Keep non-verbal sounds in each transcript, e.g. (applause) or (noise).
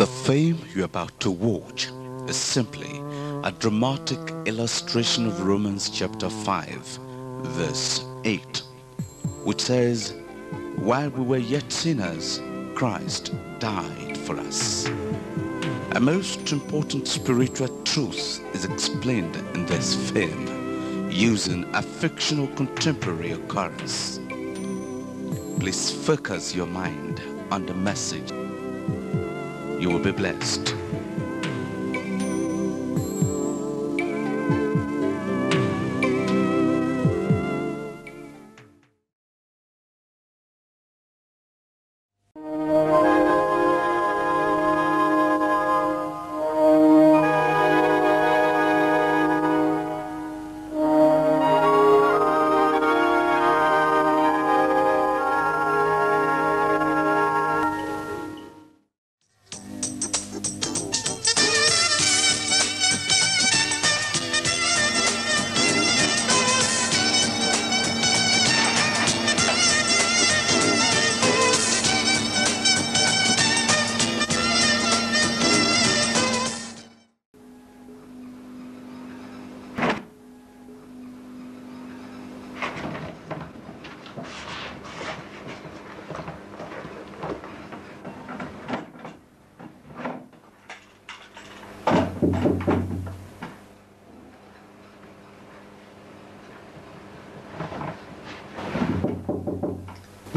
The film you're about to watch is simply a dramatic illustration of Romans chapter 5, verse 8, which says, While we were yet sinners, Christ died for us. A most important spiritual truth is explained in this film using a fictional contemporary occurrence. Please focus your mind on the message. You will be blessed.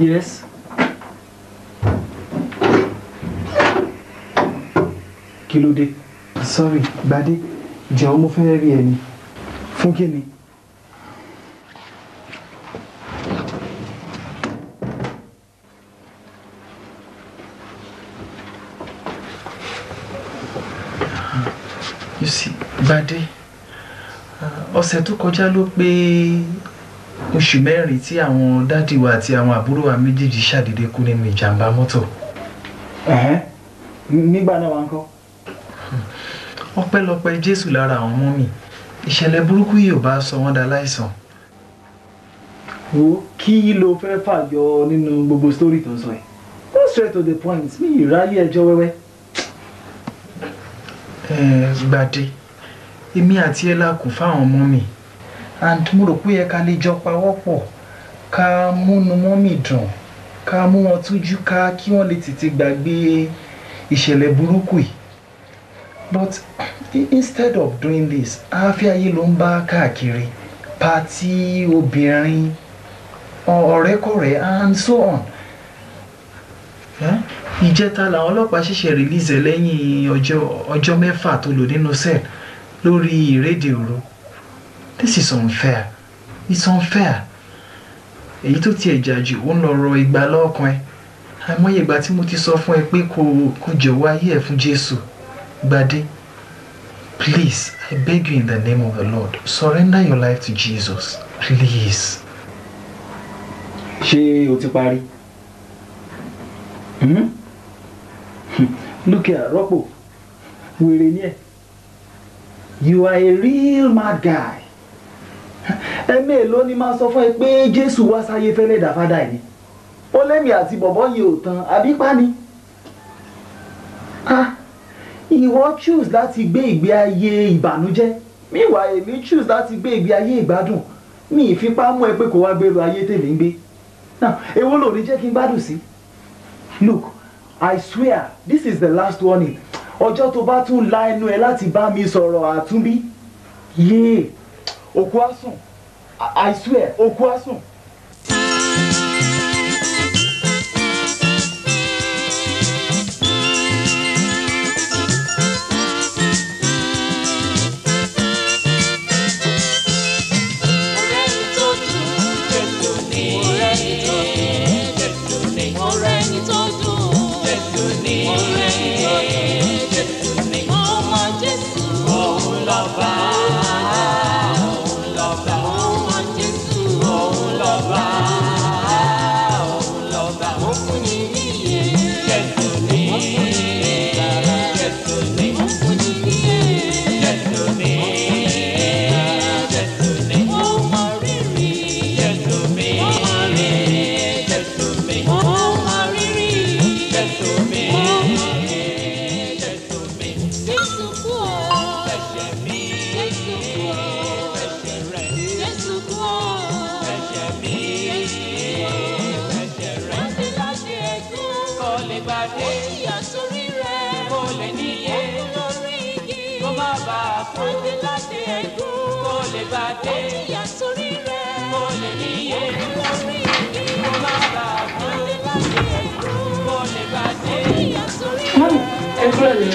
Yes. Kí ló dé? Sorry, Gbadé, jọ̀ọ́ mo fẹ́ rí ẹni. Fún kí ni? You see, Gbadé, ọ̀sẹ̀ tó kọjá ló pé oṣù mẹ́rin tí àwọn dádì wa àti àwọn àbúrò wa méjèèjì ṣàdédé kú nínú ìjàmbá mọ́tò. nígbà náà wà ń kọ́. ọpẹ́lọpẹ́ jésù lára àwọn ọmọ mi ìṣẹ̀lẹ̀ burúkú yìí ò bá sọ wọ́n dá láìsàn. wo kí ló fẹ́ fàjọ nínú gbogbo sítórì tó ń sọ yìí go straight to the point mi ìráyè ẹjọ́ wẹ́wẹ́. ẹ gbàdé èmi àti ẹ la kù fáwọn ọmọ mi and mo rò pé ẹ ká lè jọ pawọ́pọ̀ ká múnú mọ́mì dùn ká mú wọn tújú ká kí wọ́n lè tètè gbàgbé ìṣẹ̀lẹ̀ burúkú yìí. But instead of doing this àáfíà ayé ló ń bá káàkiri. Pati obìnrin ọ̀rẹ́kọ̀rẹ́ and so on. Ìjẹta làwọn ọlọ́pàá ṣẹ̀ṣẹ̀ release ẹ̀ lẹ́yìn ọjọ́ mẹ́fà tó lò nínú cell lórí ìrédè òru this is unfair. It's unfair. Èyí tó tiẹ̀ jà jù ó ń lọ rọ ìgbà lọ́kàn ẹ. Àìmọye ìgbà tí mo ti sọ fún ẹ pé kò kò jọ̀wọ́ ayé ẹ̀ fún Jésù Gbadé. Please I beg you in the name of the Lord surrender your life to Jesus please. ṣé o ti parí? (laughs) look here rọ́pò. Wèrè ni ẹ. You are a real mad guy ẹ̀mí èló ni máa sọ fún ẹ pé jésù wá sáyé fẹ́lẹ́ dàfádà ni ó lẹ́mì àti bọ̀bọ́ yìí ò tán àbí pani ah ìwọ choose láti gbé ìgbé ayé ìbànújẹ́. Meanwhile èmi choose láti gbé ìgbé ayé ìgbádùn. Mi ìfipá mú ẹ pé kó wá gbèrò ayé tèmi ń gbé. Now èwo ló ní jẹ́ kí n gbádùn sí? Look i swear this is the last warning. Ọjọ́ tó bá tún la ẹnu ẹ láti bá mi sọ̀rọ̀ àtúnbí. Yéé òkú á i swear òkú. Sórí rẹ̀. Kò lè níye kò má gbàgbé kò lè gbàgbé sórí rẹ̀. ẹ kúrò lè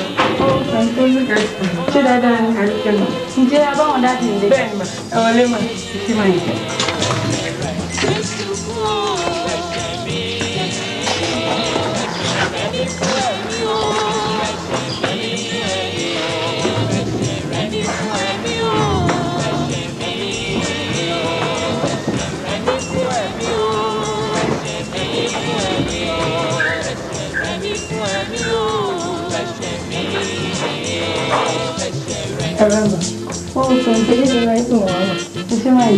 ṣé dáadáa ni àdúgbò náà. ǹjẹ́ abáwọn dáàdì ń dé. bẹ́ẹ̀ ni mà ẹ wọlé mà yìí. Jésù ẹ̀ṣẹ̀ rẹ̀. ẹ rẹ mà ó sọ ní tẹ́lẹ̀ tẹ́lẹ̀ láì pè wọ́n mà ẹ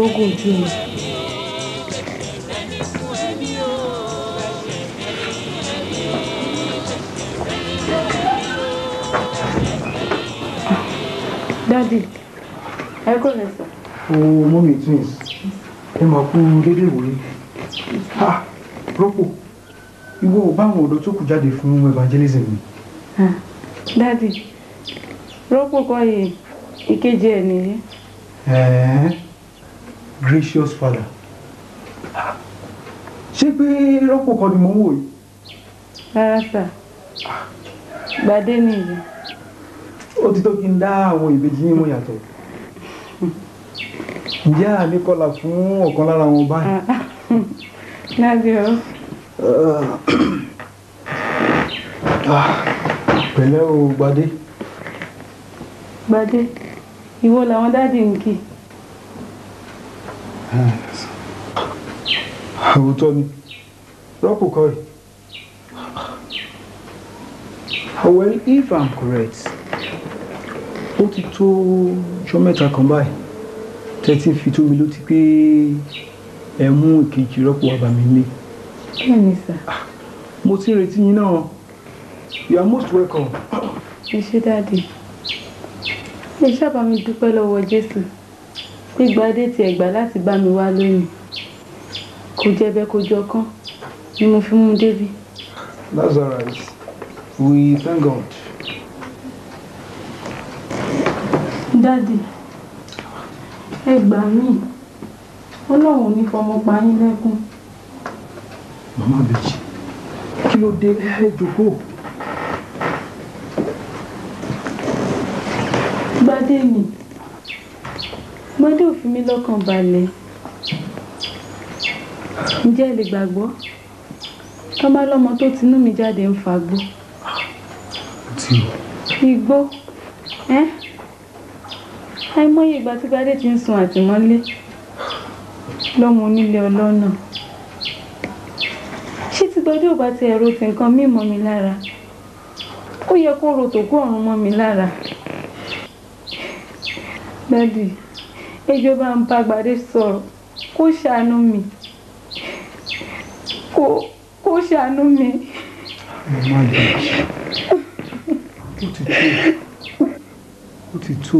bọ́gọ̀ ojú mi. dádì ẹ kò lè sọ. o mọ́mí twins ẹ máa kú dédé ìwòye ha rọ́pò ìwọ ò bá àwọn ọ̀dọ́ tó kù jáde fún evangelism ni dádì rọ́pò kọ́ yìí ìkejì ẹ̀ nìyí. ẹ̀ẹ́ gracious father. Ṣé pé rọ́pò kọ́ ni mò ń wò yìí? Rárá sà gbadé nìyí. ó ti tó kí n dá àwọn ìbejì yín mọ̀ yàtọ̀. Ǹjẹ́ àní kọlà fún ọ̀kan lára wọn báyìí. Dádì o. Ah, pẹ̀lẹ́ o gbadé. Gbadé ìwọ làwọn dádì ń kì. Àwùtọ́ ni rọ́pò kọ́ ẹ̀ well if i'm correct ó ti tó ọjọ́ mẹ́ta kan báyìí tẹ́tí fi tó mi létí pé ẹ mú ìkejì rọ́pò àbàmì lé. Bẹ́ẹ̀ ni sà mo ti ń retí yín náà. You are most welcome. Ẹ ṣé dádì ẹ sábà mi dúpẹ́ lọ́wọ́ jésù pé gbadé tiẹ̀ gbà láti bá mi wá lónìí kò jẹ́ bẹ́ẹ̀ kó jọ kán ni mo fi mú débi. that's we thank god. Dádì ẹ gbà mí. Ọlọ́run ò ní fọmọ pa yín lẹ́kún. Mama bèjì kí ló dé? Ẹ jókòó gbadé mi gbadé ò fi mí lọ́kàn balẹ̀. Ǹjẹ́ ẹ lè gbàgbọ́? Tọ́ba lọ́mọ tó tinú mi jáde ń fagbó igbó. Ẹ́? Àìmọye ìgbà tí gbadé ti ń sun àtìmọ́lé lọ́mọ onílé ọlọ́nà. Ṣé tí gbadé ò bá ti ẹ̀rọ ti nǹkan mí mọ́ mi lára? Ó yẹ kó ro tòkú ọ̀run mọ́ mi lára. Dádì ẹjọ́ bá ń bá gbadé sọ̀rọ̀. Kó ṣàánú mi. Kó kó ṣàánú mi. ó ti tó. Ó ti tó.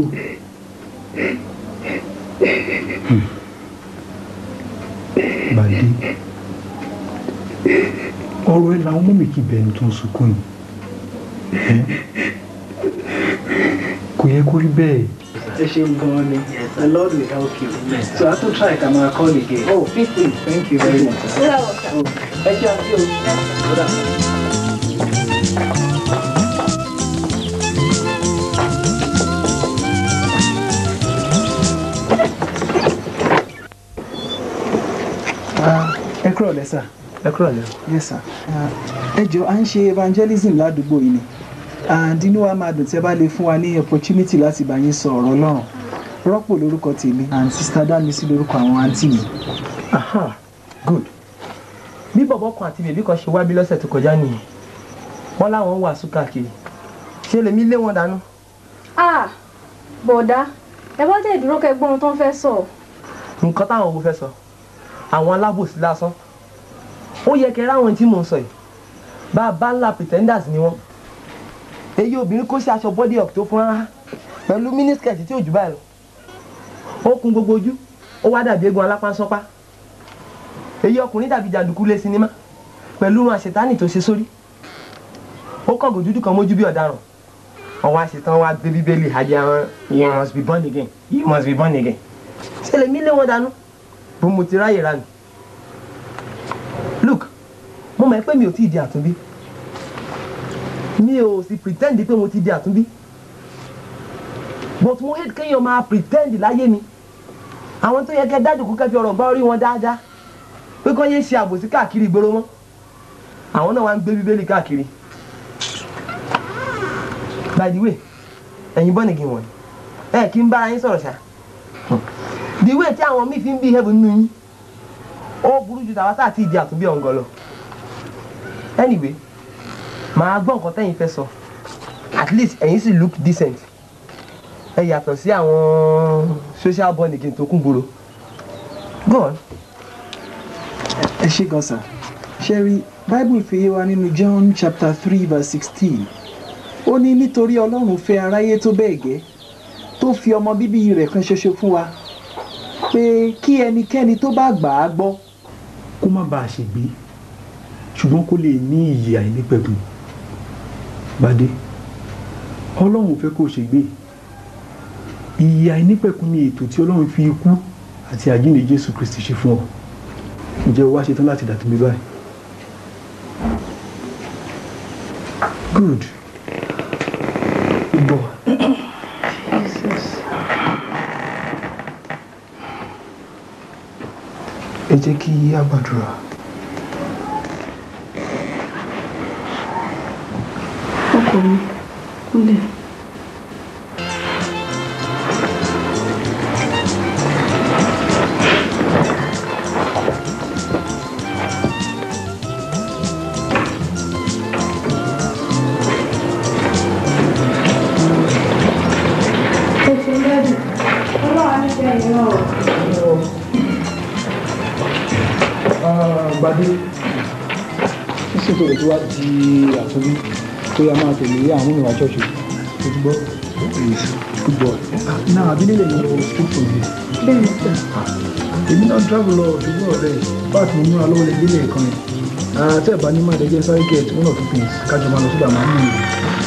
Hmm. gbàdé ọ̀rọ̀ ẹ làwọn mọ́mì kì í bẹ̀rù tó ń sunkún yìí kò yẹ kó rí bẹ́ẹ̀. Ẹ ṣeun gan ni. The lord will help you. So i tún try kama call again. Oh feel free thank you very much. Oh, ẹ ṣe àti kódà. ẹ kúrò lẹ́sà ẹ kúrò lẹ́. yes sir. Ẹ jọ à ń ṣe evangelism ládùúgbò yìí ni and inú wa máa dùn tí ẹ bá lè fún wa ní opportunity láti bá yín sọ ọ̀rọ̀ Ọlọ́run. Rọ́pò lórúkọ tèmi and sister Dámisí lórúkọ àwọn àǹtí mi. aha good. Bí bọ̀bọ̀ kan àti bèbí kan ṣe wá bí lọ́sẹ̀ tó kọjá nìyẹn wọ́n láwọn wàásù káàkiri. Ṣé lèmi lé wọn dànù. Ah, bọ̀dá, ẹ bá tẹ̀ dúró kẹ́ gbọ́n tó ń fẹ́ sọ. nǹkan táwọn owó fẹ́ sọ. Àwọn alábòsí lásán. Ó yẹ kẹ́ ráwọn tí mò ń sọ yìí. Bàbá ńlá pretenders ni wọ́n èyí obìnrin kó sí aṣọ body up tó fún pẹ̀lú miniskirt tí ò báyìí lọ. Ó kun gbogbo ojú ó wá dàbí eégún alápánsánpá èyí ọkùnrin dàbí jàǹdùkú lé sinimá. Pẹ̀lú irun àṣetánì tó ṣe sórí. Ó kọ̀gò dúdú kan mójú bí ọ̀daràn. Ọwọ́ àṣetán wá gbé bíbélì ajé àwọn you must be born again. You must be born again. Ṣe lèmi lé wọn dànù? Bó mo ti look mo mọ̀ pé mi ò tí ì di àtúnbí mi ò sì pretend pé mo ti di àtúnbí. But mo hate kéèyàn máa pretend láyé mi. Àwọn tó yẹ kẹ́ dájú kó kẹ́ fi ọ̀rọ̀ gbá orí wọn dáadáa. Pé kọ́ yé ṣe àbòsí káàkiri ìgboro mọ́ àwọn náà wá ń gbé bíbélì káàkiri. By the way ẹ̀yin bọ́ nìkì wọ̀nyí. Ẹ kí n bára yín sọ̀rọ̀ ṣá. The way tí àwọn míì fi ń bí heaven nínú yín ó burú ju tàwa tá àti ìdí àtúnbí ọ̀ǹgọ̀ lọ anyway màá gbọ́ nǹkan tẹ́yin fẹ́ sọ. At least ẹ̀yin sì look decent. Ẹ yàtọ̀ sí àwọn social born again tó kún gbòòrò. Go on. ẹ ṣe gan sir. Ṣẹ́rí bible fi yé wa nínú john chapter three verse sixteen. Ó ní nítorí ọlọ́run fẹ́ aráyé tó bẹ́ẹ̀ gẹ́ tó fi ọmọ bíbí rẹ̀ kan ṣoṣo fún wa pé kí ẹnikẹ́ni tó bá gbà á gbọ́ kó má bàa ṣègbé ṣùgbọ́n kó lè ní ìyè àìnípẹ̀kun bàdé ọlọ́run fẹ́ kó o ṣègbé ìyè àìnípẹ̀kun ni ètò tí ọlọ́run fi ikú àti àjíǹde jésù kristi ṣe fún ọ. Ǹjẹ́ o wá ṣetán láti dàtú mi báyìí? Good. Gbọ́. Ẹ jẹ́ kí a gbàdúrà. Ọkọ mi kúnlẹ̀. ẹ̀sìn dájú ọlọ́run á ní kí ẹ̀yin tó yá máa tẹ̀lé àwọn ìwà ṣọ́ọ̀ṣì tó ti gbọ́ boy náà abílẹ̀ lè yọ street from here bẹ́ẹ̀ ni sir. èmi náà travel lọ ṣùgbọ́n ọ̀rẹ́ báàtì mo múra lọ́wọ́ lè délé ẹ̀kan yẹn. Tẹ́ ẹ̀ bá ní máa dẹ́jẹ́ sáré get one or two things kájọ máa lọ sódà máa mú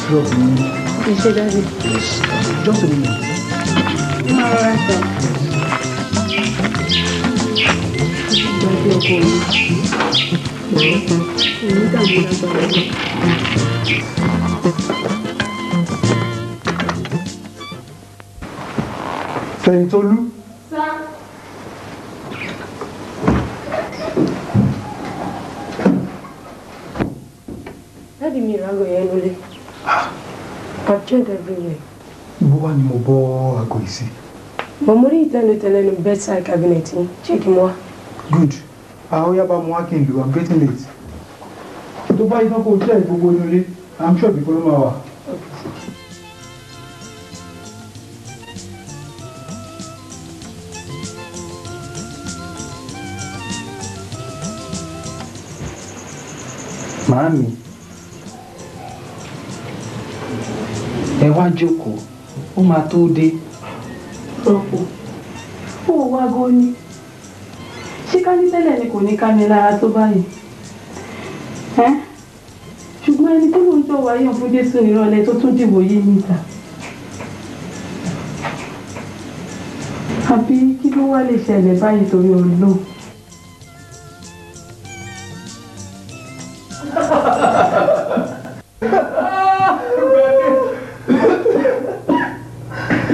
drop ní iṣẹ́ dájú. just a minute. máa rọra sọ. gbàgbé ọkọ mi. èmi lágbára Fẹ̀yìntolú dáàdi mi ìrágọ̀ yẹn lólè. I've checked everywhere. ibo wá ni mo bọ́ aago yìí sí. Mo rí ìtẹ́lẹ̀tẹ́lẹ̀ ní bedside cabinet yín. Check mu wá. good àwọn yaba mo wá kí n lò i'm getting late. Tó bá yí tán kó o jẹ́ gbogbo inú ilé i'm sure ìbí ló máa wà. Màámi, ẹ wá jókòó, ó máa tó dé. Rọ́pò. Ó wá gan ni. Ṣé ká ní tẹ́lẹ̀ ni kò ní ká mi lára tó báyìí? Ṣùgbọ́n ẹni tó lóun jọ wáyé fún Jésù nírọ̀lẹ́ tó tún dìbò yé níta. Àbí kí ló wá lè ṣẹlẹ̀ báyìí torí Ọlọ́run?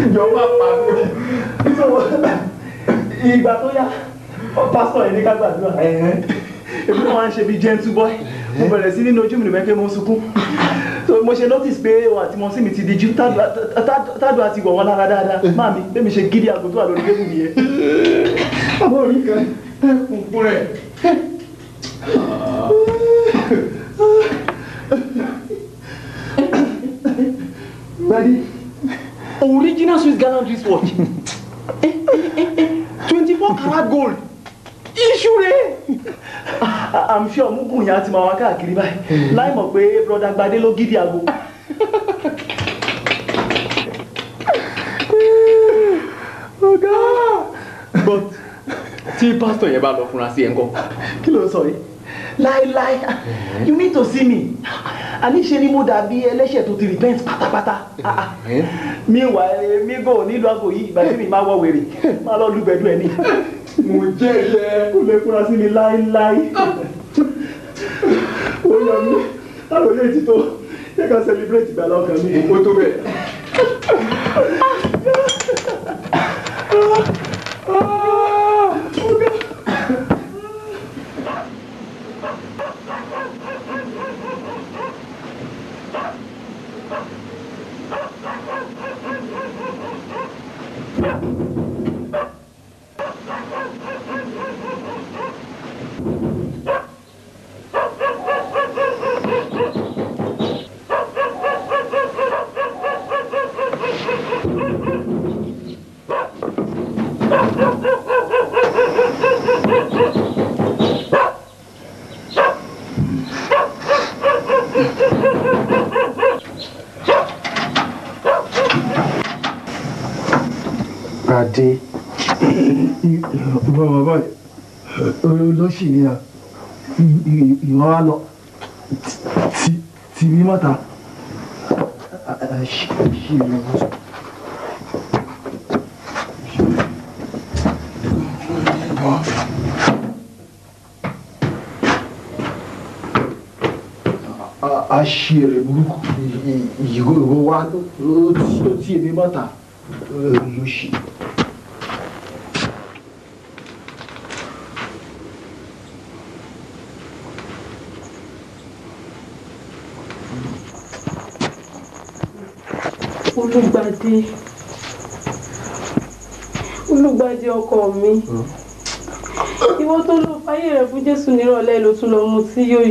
ìjọba pa mí. Ìgbà tó yá pásítọ̀ yẹn ní ká gbàdúrà. Èmi náà wá ń ṣe bí gentle boy mo bẹ̀rẹ̀ sí nínú ojú mi pé mo sunkún so mo ṣe notice pé òun àti mọ́sí mi ti di jù tádùn àti wọ̀ wọ́n lára dáadáa máa mi bẹ́ẹ̀ mi ṣe gidi tó wà lórí gébù nìyẹn. àbọ̀ orí kan fún rẹ̀. Daddy, original Swiss Ghana wristwatch. Eh, eh, eh, eh, 24 karat gold. Issue rẹ̀. i'm sure mugun yẹn á ti máa wá káàkiri báyìí láì mọ̀ pé broda gbadé ló gidi àgbo. ọ̀gá but tí pásítọ̀ yẹn bá lọ fúnra sí ẹ̀ ń kọ́. kí ló ń sọ yìí láíláí you need to see me àníṣe ni mo dàbí ẹlẹ́ṣẹ̀ tó ti repent pátápátá Ah, ah. meanwhile mi gò nílùú àgò yìí ìgbà tí mi máa wọ wèrè máa lọ lùgbẹ̀dù ẹ̀ ní. Mo jẹ́ yẹ. kò lè fura sí mi láíláí. ó yọ mí láwọn ilé ìtìtò yẹ ká celebrate ìgbàlá ọkàn mi. ó tó bẹ́ẹ̀. À ìwọ wa lọ tí mi mọ́ta. Aṣèrè burúkú ìwọ wa ló tí èmi mọ́ta olóṣì. Olùgbàdé olùgbàdé ọkọ mi. Ìwọ tó lọ fáyé rẹ fún jésù nírọ̀lẹ́ ló tún lọ mu tí yóò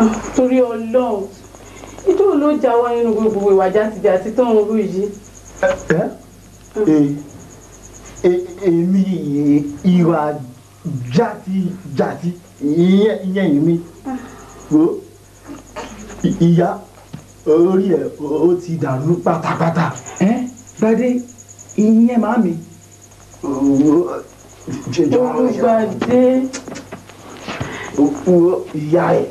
Ah, torí ọlọ́run. Nítorí ló jáwọ́ nínú gbogbo ìwà jàtìjàtì tó ń rú yìí. Èmi ìwà jàtijàti ìyẹn ìyẹn mi wo ìyá orí ẹ ó ti dàrú pátápátá. ẹ gbadé ìyẹn màmí. olùgbàdé ìyá ẹ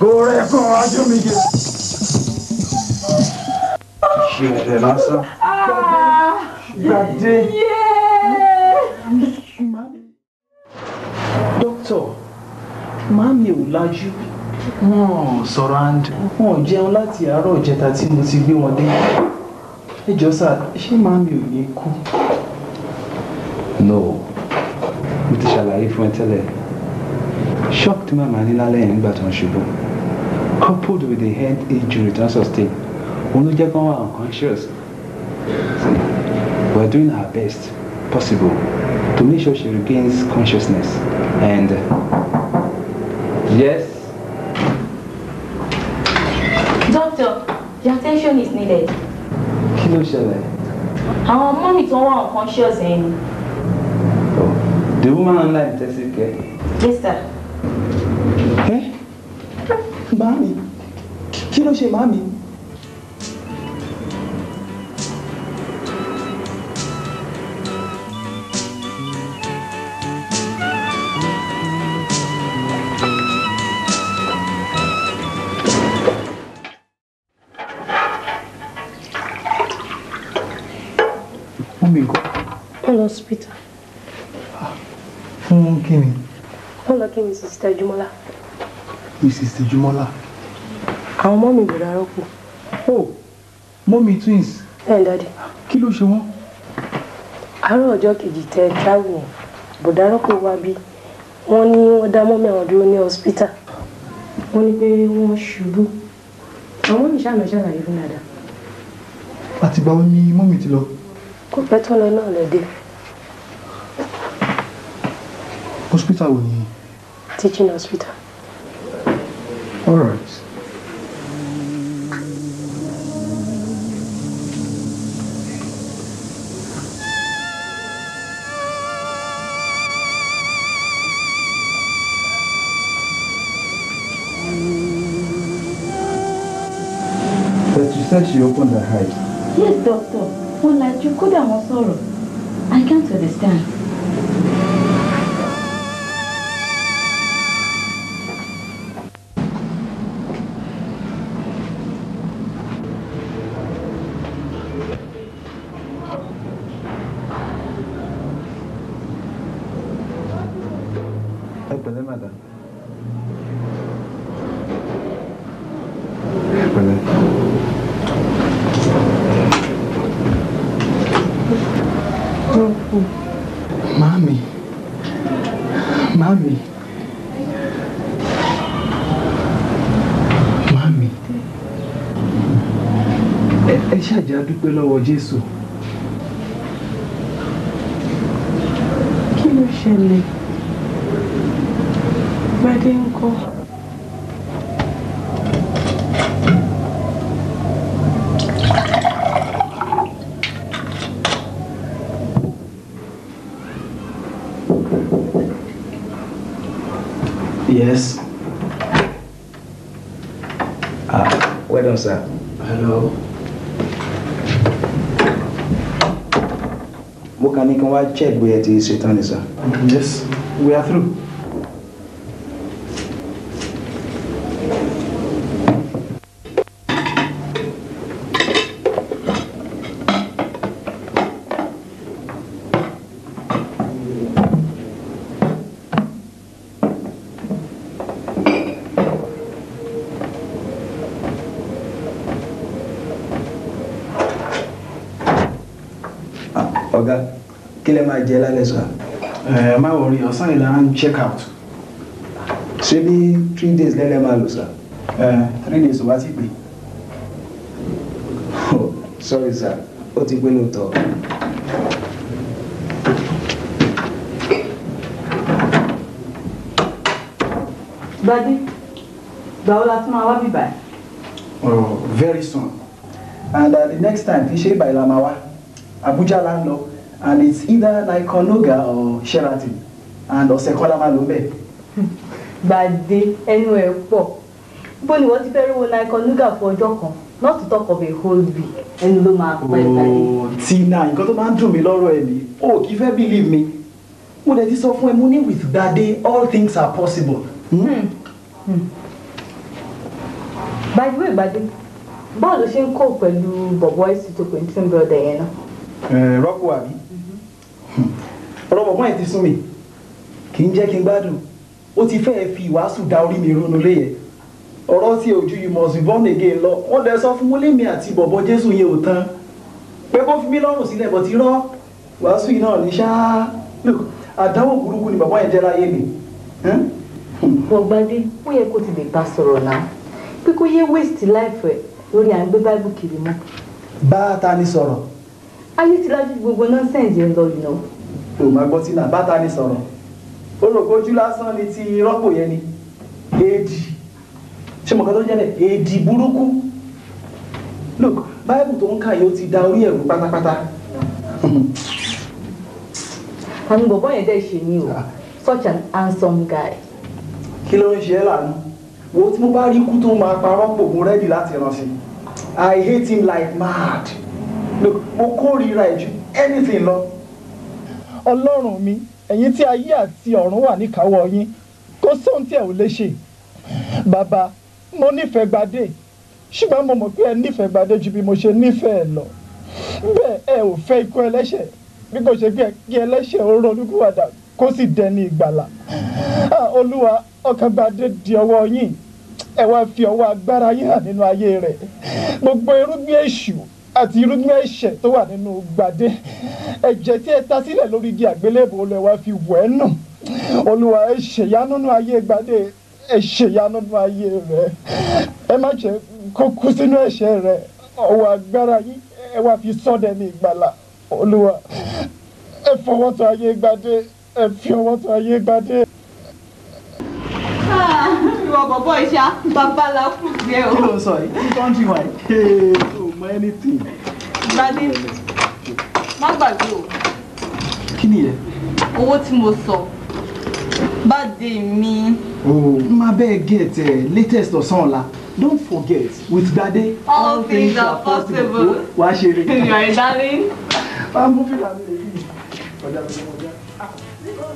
kò rẹ kó wájú mi jẹ. ṣe rẹ lásán. gbadé. dókítà màmí ò lajú wọn sọ̀rọ̀ and wọn jẹun láti àárọ̀ ìjẹta tí mo ti gbé wọn dé. Ẹ jọ sá ṣé màmí ò ní kú. no. Mo ti ṣàlàyé fún ẹ tẹ́lẹ̀. Shock tí màmá ní lálẹ́ yẹn nígbà tó ń ṣubú. Coupled with the head injury tó ń sustain òun ló jẹ́ wọ́n wà unconscious. See, we're doing our best possible to make sure she regains consciousness. And yes Doctor, your attention is needed. kí ló ṣẹlẹ̀ Àwọn mọ́mì tó wà unconscious ẹ̀ ni. the woman online intensive care Yes, sir. màmí kí ló ṣe màmí. Wọ́n lọ kí mrs tejúmọ́lá. àwọn ọmọ mi bòdà rọ́pò oh mọ́mí twins ẹ̀ ń dáadé kí ló ṣe wọ́n. àárọ̀ ọjọ́ kejì tẹ travel bòdà rọ́pò wá bí wọ́n ní wọ́n dá mọ́mí àwọn dúró ní hospital wọ́n ní pé wọ́n ṣubú àwọn mọ́mí ṣàmì ṣàlàyé fún dada àtìgbà wo ni mọ́mí ti lọ. kó pẹ́ tán lọ náà lọ́dẹ hospital wo ni. teaching us, Rita. All right. said she opened her eyes. Yes, doctor. But like you couldn't sorrow, I can't understand. Ẹ ṣàjà dúpẹ́ lọ́wọ́ Jésù. Wá check bóyá ti ṣetán ni, sir. Yes. We are through. Kí lẹ máa jẹ lálẹ́ sir? Ẹ má wọrí ọ̀sán yìí là ń check out. Ṣé bí three days lẹ́lẹ́ máa lò sir? Ẹ three days bá ti pè. (laughs) Sorry sir, ó ti pé lóòótọ́. gbadé gbàwó la tún máa wá bíbá ẹ̀. Oh, very soon. And uh, the next time, fi ṣe ìbàlá máa wá. Abuja la ń lọ. And it's either Naikonoga or Sheraton. And ọ̀sẹ̀ kọ́lá máa lò ń bẹ̀. gbàdé ẹnu ẹ pọ̀ bó ni wọ́n ti fẹ́ rówó nuga fún ọjọ́ kan not to talk of a whole week ẹnu ló máa pẹ́ gbàdé. Oh, Tina, nǹkan tó máa ń dùn mí lọ́rọ̀ ẹ̀ ni. O kì í fẹ́ believe me. Mo dẹ̀ ti sọ fún ẹ, mo ní with Dade all things are possible. Hmm? by the way gbàdé báwo ló ṣe ń kó pẹ̀lú bọ̀bọ̀ ẹ̀sì tó pè ní twin brother yẹn náà. Ẹ, Rọ́pò àbí? Ọ̀rọ̀ bọ̀bọ́n yẹn ti sún mi. Kì í jẹ́ kí n gbádùn. Ó ti fẹ́ẹ̀ fi ìwàásù da orí mi ronú léyẹ̀. Ọ̀rọ̀ tí ojú you must be born again lọ. Wọ́n dẹ̀ sọ fún Múlẹ́mí àti bọ̀bọ̀ Jésù yẹn ò tán. Pé kó fi mí lọ́rùn sílẹ̀ bọ̀ ti rọ́. Wàásù yìí náà ní ṣáá. Look, àdánwò burúkú ni bàbá yẹn jẹ́ láyé mi. bọ̀ gbàdé ó yẹ kó ti lè bá sọ̀rọ̀ náà pé kó yé waste life ẹ̀ lórí à ń gbé bible kiri mọ́. Bá ta ni sọ̀rọ̀. Ayé ti lájú gbogbo nonsense yẹn lọ yìí náà. Ò máa gbọ́ Tina, bá ta ni sọ̀rọ̀. Ó rò ojú lásán ni ti rọ́pò yẹn ni. Èdì. Ṣé mo kàn tó jẹ́ bẹ́ẹ̀? Èdì burúkú. Look, Báíbù tó ń kà yìí ó ti da orí ẹ̀rù pátápátá. (laughs) àwọn bọ̀bọ̀ yẹn dẹ̀ ṣe mí o such an handsome guy. Kí ló ń ṣe ẹ́ lànà? Wo tí mo bá rí ikú tó máa pa rọ́pò mo rẹ́dì láti ràn sí. I hate him like mad. Look, mo kórìíra ẹ̀ anything lọ. ọlọ́run mi ẹ̀yin tí ayé àti ọ̀run wà níkàáwọ́ yín kò sóhun tí ẹ ò lè ṣe. Bàbá mo nífẹ̀ẹ́ gbadé ṣùgbọ́n mo mọ̀ pé ẹ nífẹ̀ẹ́ gbadé ju bí mo ṣe nífẹ̀ẹ́ lọ. Bẹ́ẹ̀ ẹ ò fẹ́ ikú ẹlẹ́ṣẹ̀ bí kò ṣe pé kí ẹlẹ́ṣẹ̀ ó ronúkúwàdà kó sì dẹni ìgbàlà. Olúwa ọkàn gbadé di ọwọ́ yín. Ẹ wá fi ọwọ́ agbára yín hàn nínú ayé rẹ̀. Gbogbo irúgbìn èṣù àti irúgbìn ẹ̀ṣẹ̀ tó wà nínú gbadé ẹ̀jẹ̀ tí ẹ ta sílẹ̀ lórí igi àgbélébùú lẹ wá fi wẹ̀ ẹ́ nù olúwa ẹ ṣèyanu nínú ayé gbadé ẹ ṣèyanu nínú ayé rẹ̀ ẹ má jẹ́ kó kú sínú ẹ̀ṣẹ̀ rẹ̀ ọwọ́ agbára yín ẹ wá fi sọ́dẹ̀ ní ìgbàlà olúwa ẹ fọwọ́ tó ayé gbadé ẹ fi ọwọ́ tó ayé gbadé. ìwọ bọ̀bọ̀ ìṣá babalá kù gbé o. Kí ló ń sọ yìí? Country wine. Mọ anything. gbadé má gbàgbé o Kí ni yẹn? owó tí mo sọ birthday mi. oh má bẹ́ẹ̀ get ẹ̀ latest ọ̀sán ọ̀la don't forget with Gbadé All things are possible. wàá ṣe eré. You are a darling. máa mú fìlà mi lè fi ọjà mi lọ́wọ́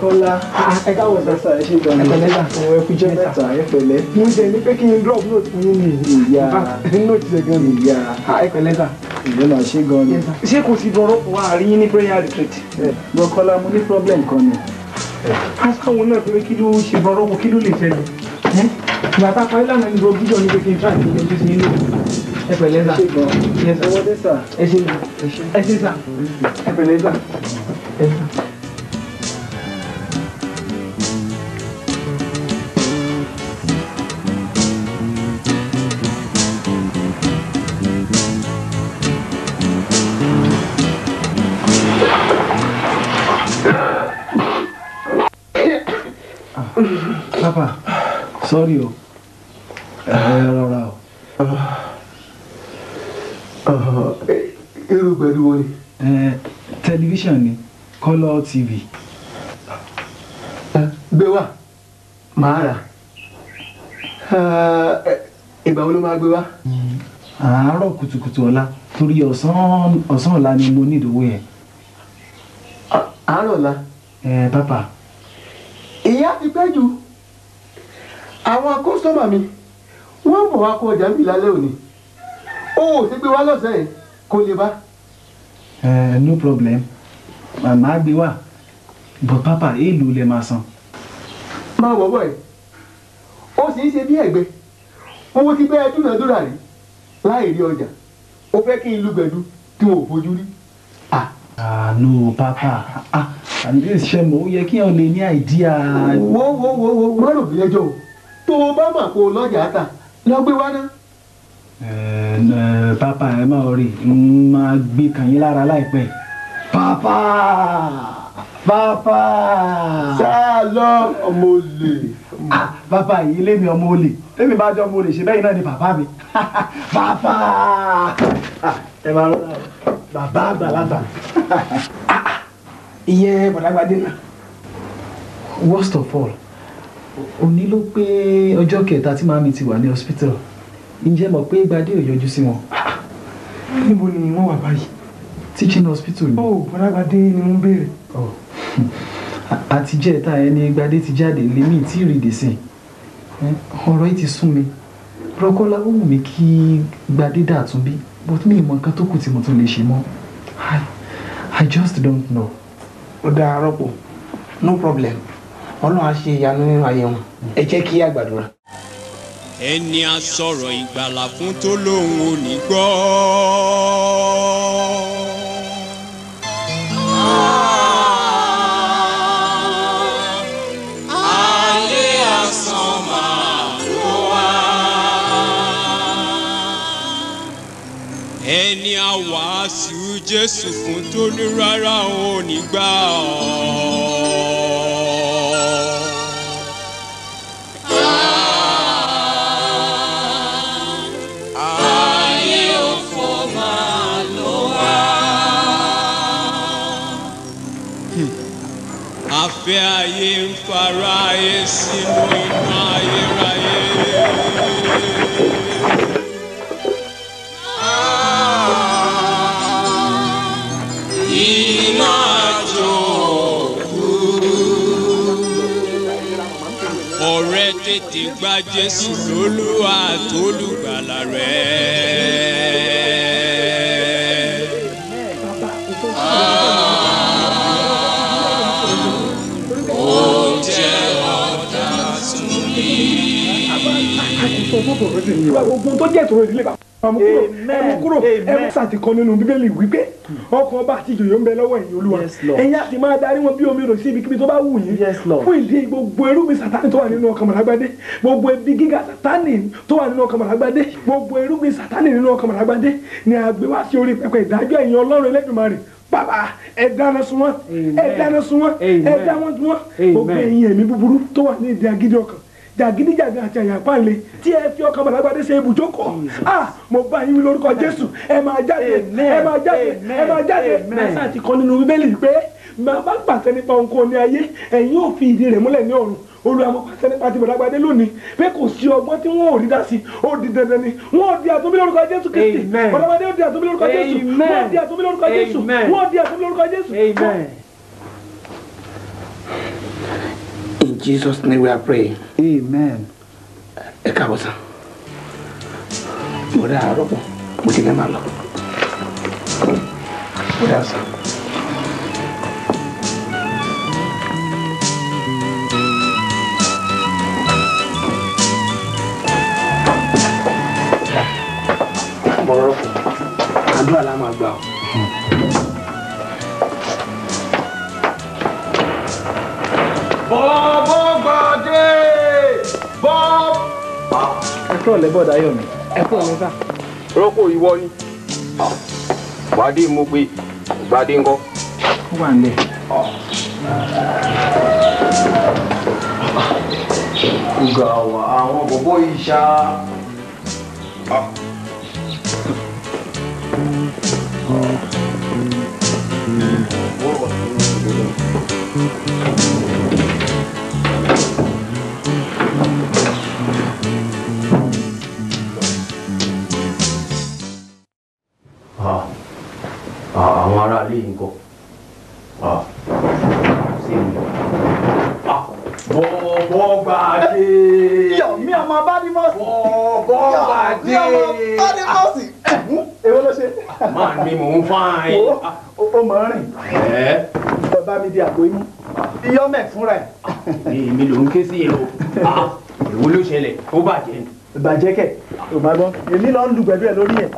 Kọ́lá ẹ káwọ̀ sẹ́sà ẹ ṣe. Ẹ̀pẹ̀lẹ́ sà. Àwọn ẹkú jẹ́ mẹ́ta ẹ pẹ̀lẹ́. mo jẹ ní pé kí n drop note fún yín Ìyá note ṣe gan ni ìyá (laughs) ẹ̀pẹ̀lẹ́ sà. ìyá máa ṣe gan-an. ṣé kò sí dọ̀rọ̀ wà á rí yín ní prayer retreat. Bọ́ Kọ́lá mo ní problem kan ni. aṣáwọn náà pé kí ló ṣe bọ̀rọ̀ wo kí ló lè ṣẹlẹ̀. ìgbà tá a parí lánàá ní rògbìjọ ní pé kí n try kí n yọjú sí yín lóko. ẹ̀pẹ̀lẹ́ sà. Ẹ wọlé sà. ẹ ṣe ẹ ṣe sà. ẹ̀pẹ̀lẹ́ sà. Ẹ sà. Sorry o. Ẹ rọra o. irú pẹ̀lú wo ni. Ẹ tẹlifíṣàn ni Colour TV. gbé wá màá rà ìgbà wo ló máa gbé wá. Àárọ̀ kùtùkùtù ọ̀la torí ọ̀sán ọ̀la ni mo ní ìdòwò yẹn. àárọ̀ la. Ẹ pápá. ìyá ti pẹ́ jù àwọn kọ́sọ́mà mi wọ́n bọ̀ wá kó ọjà mi lálẹ́ òní ó ò sí gbé wá lọ́sẹ̀ yẹn kó lè bá. No problem. Màmá gbé wá. But pápá èèlò lẹ máa san. máa wọ̀ bọ̀ ẹ̀ ó sì ń ṣe bí ẹ̀gbẹ́ owó ti bẹ́ẹ̀ dúnàdúrà rí láì rí ọjà ó fẹ́ kí n lu gbẹ̀du tí wọn ò fojú rí. Ah no pápá. Ah ṣe mọ̀ ó yẹ kí wọ́n lè ní àìdíà. wo wo wo wo má rò bí ẹjọ́ o tó o bá mà kó o lọ́jà ta lọ gbé wá ná. Pápá ẹ máa rí n máa gbé kàn yín lára láìpẹ́. pápá pápá. sáà lọ ọmọ olè. Ah, bàbá yìí lémi ọmọ olè lémi bá jọ ọmọ olè ṣe bẹ́ẹ̀ náà ni bàbá mi (laughs) bàbá Ah, ẹ máa rọra bàbá àgbàlagbà (laughs) ìyẹn bọ̀dàgbàdé náà. worst of all òní ló pé ọjọ́ kẹta tí màmí ti wà ní hospital ǹjẹ́ mọ̀ pé gbadé ò yọjú sí wọn. níbo ni wọ́n wà báyìí. teaching hospital ni. ó bọ̀dàgbàdé ni wọ́n béèrè. (laughs) àtijọ́ ẹ̀ta ẹni gbadé ti jáde lèmi tí ìrìdè sí ọ̀rọ̀ yìí ti sún mi rọ́kọ́lá ó wù mí kí gbadé dà tún bí but mi ì mọ nǹkan tó kù tí mo tún lè ṣe mọ́ I, I just don't know. ó dáa rọ́pò no problem ọlọ́run á ṣe ìyanu nínú ayé wọn ẹ jẹ́ kí a gbàdúrà. ẹni a sọ̀rọ̀ ìgbàlà fún tó lóun ò ní gbọ́. ẹni a wàásù jésù fún tó ní rárá òun ò ní gbà ọ́. Afẹ́ ayé ń fara ayé sínú iná ayérayé. iná àjò òkú. ọ̀rẹ́ tètè gba jésù lólúwa àtolùgbàlà rẹ̀. Ọ̀dà tún ní. gbogbo tó jẹ́ ìṣòro ìdílé bàbá. àmú kúrò ẹmú kúrò ẹmú sàtìkọ nínú bíbélì wípé ọkàn ọba àti ìjòyè ń bẹ lọ́wọ́ ẹ̀yin olúwa ẹ̀yin àti máa darí wọn bí omi rò sí ibikíbi tó bá wù yín fún ìdí gbogbo irúgbìn sátánì tó wà nínú ọkàn màlágbádé gbogbo ibi gíga sátánì tó wà nínú ọkàn màlágbádé gbogbo irúgbìn sátánì nínú ọkàn màlágbádé ni a gbé wá sí orí pẹpẹ ìdájọ́ ẹ̀yin ọlọ́run Elédùmarè bàbá ẹ dáná sun wọn ẹ dáná sun wọn ẹ dá wọn sun wọn gbogbo ẹ̀yin ẹ̀mí búburú tó wà ní ìdí agídí ọkàn jàgídíjàgà àti àyàpáǹle tí ẹ fi ọkàn bàlágbádé ṣe ibùjókòó ah mo bá yín lórúkọ jésù. Ẹ máa jáde. Ẹ máa jáde. Ẹ máa jáde. Mẹsà ti kọ nínú bíbélì pé màá bá pàṣẹ nípa ohunkóhun ní ayé. Ẹ̀yin ò fi ìdí rẹ̀ múlẹ̀ ní ọ̀run. Olùwà mo pàṣẹ nípa ti bàlágbádé lónìí pé kò sí ọgbọ́n tí wọ́n ò rí dá sí. Ó di dandan ni. Wọ́n ò di àtúnbí lórúkọ jésù kristi. Bàlágbádé ò di àtúnbí lórúkọ jésù. Wọ́n ò di àtúnbí lórúkọ jésù. Wọ́n ò di àtúnbí lórúkọ jésù. In Jesus' name we are praying. Amen. Ẹ káàbọ̀ sàn. Mo rí àárọ̀ pọ̀, mo ti fẹ́ máa lọ. Mo rí àṣà. Mo rọrọ̀ fún àdúrà la máa gbà ọ́. bọ́bọ́ ẹ kúrò lẹ́bọ̀ dáyọ̀ mi ẹ kúrò lẹ́fà. rọ́pò ìwọ ni gbadé mo pe gbadé ńkọ́. ó wà nílẹ̀. Ọ̀gá wa àwọn bọ̀bọ̀ yìí ṣá. àwọn ò bá gbọ́. Èmi lọ ń lu gbẹ̀dú ẹ̀ lórí ẹ̀.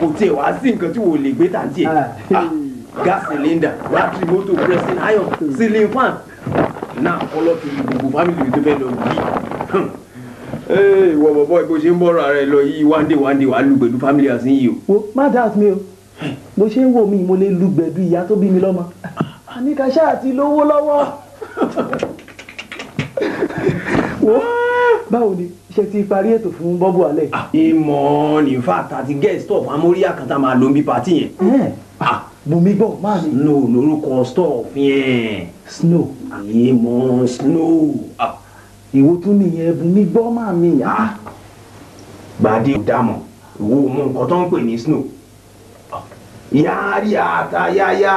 kò tiẹ̀ wá sí nǹkan tí wò lè gbé tàǹtì ẹ̀. Gas cylinder battery motor pressing iron ceiling fan. Náà ọlọ́tì gbogbo family tó fẹ́ lọ yìí. Ìwọ bọ̀bọ̀ bó ṣe ń bọ̀rọ̀ ara ẹ lọ yìí one day one day wàá lu gbẹ̀dú family house yìí o. wo má doubt mi o. Bó ṣe ń wò mí mo lè lu gbẹ̀dú ìyá tó bí mi lọ́mọ. Àní ká ṣáà ti lówó lọ́wọ́ wo báwo ni ṣe ti parí ètò fún bọ́bù alẹ́. ìmọ̀ ní fact àti guest stop amóríyá kan tá a máa lo bí pàtí yẹn. bùnmi gbọ́ máa ní. snow lórúkọ stop yẹn. snow. ìmọ̀ snow. ìwo tún nìyẹn bùnmi gbọ́ máa mi. gbàdé dàmọ̀ ìwo mọ nǹkan tó ń pè ní snow. yáàrí àtayáyá.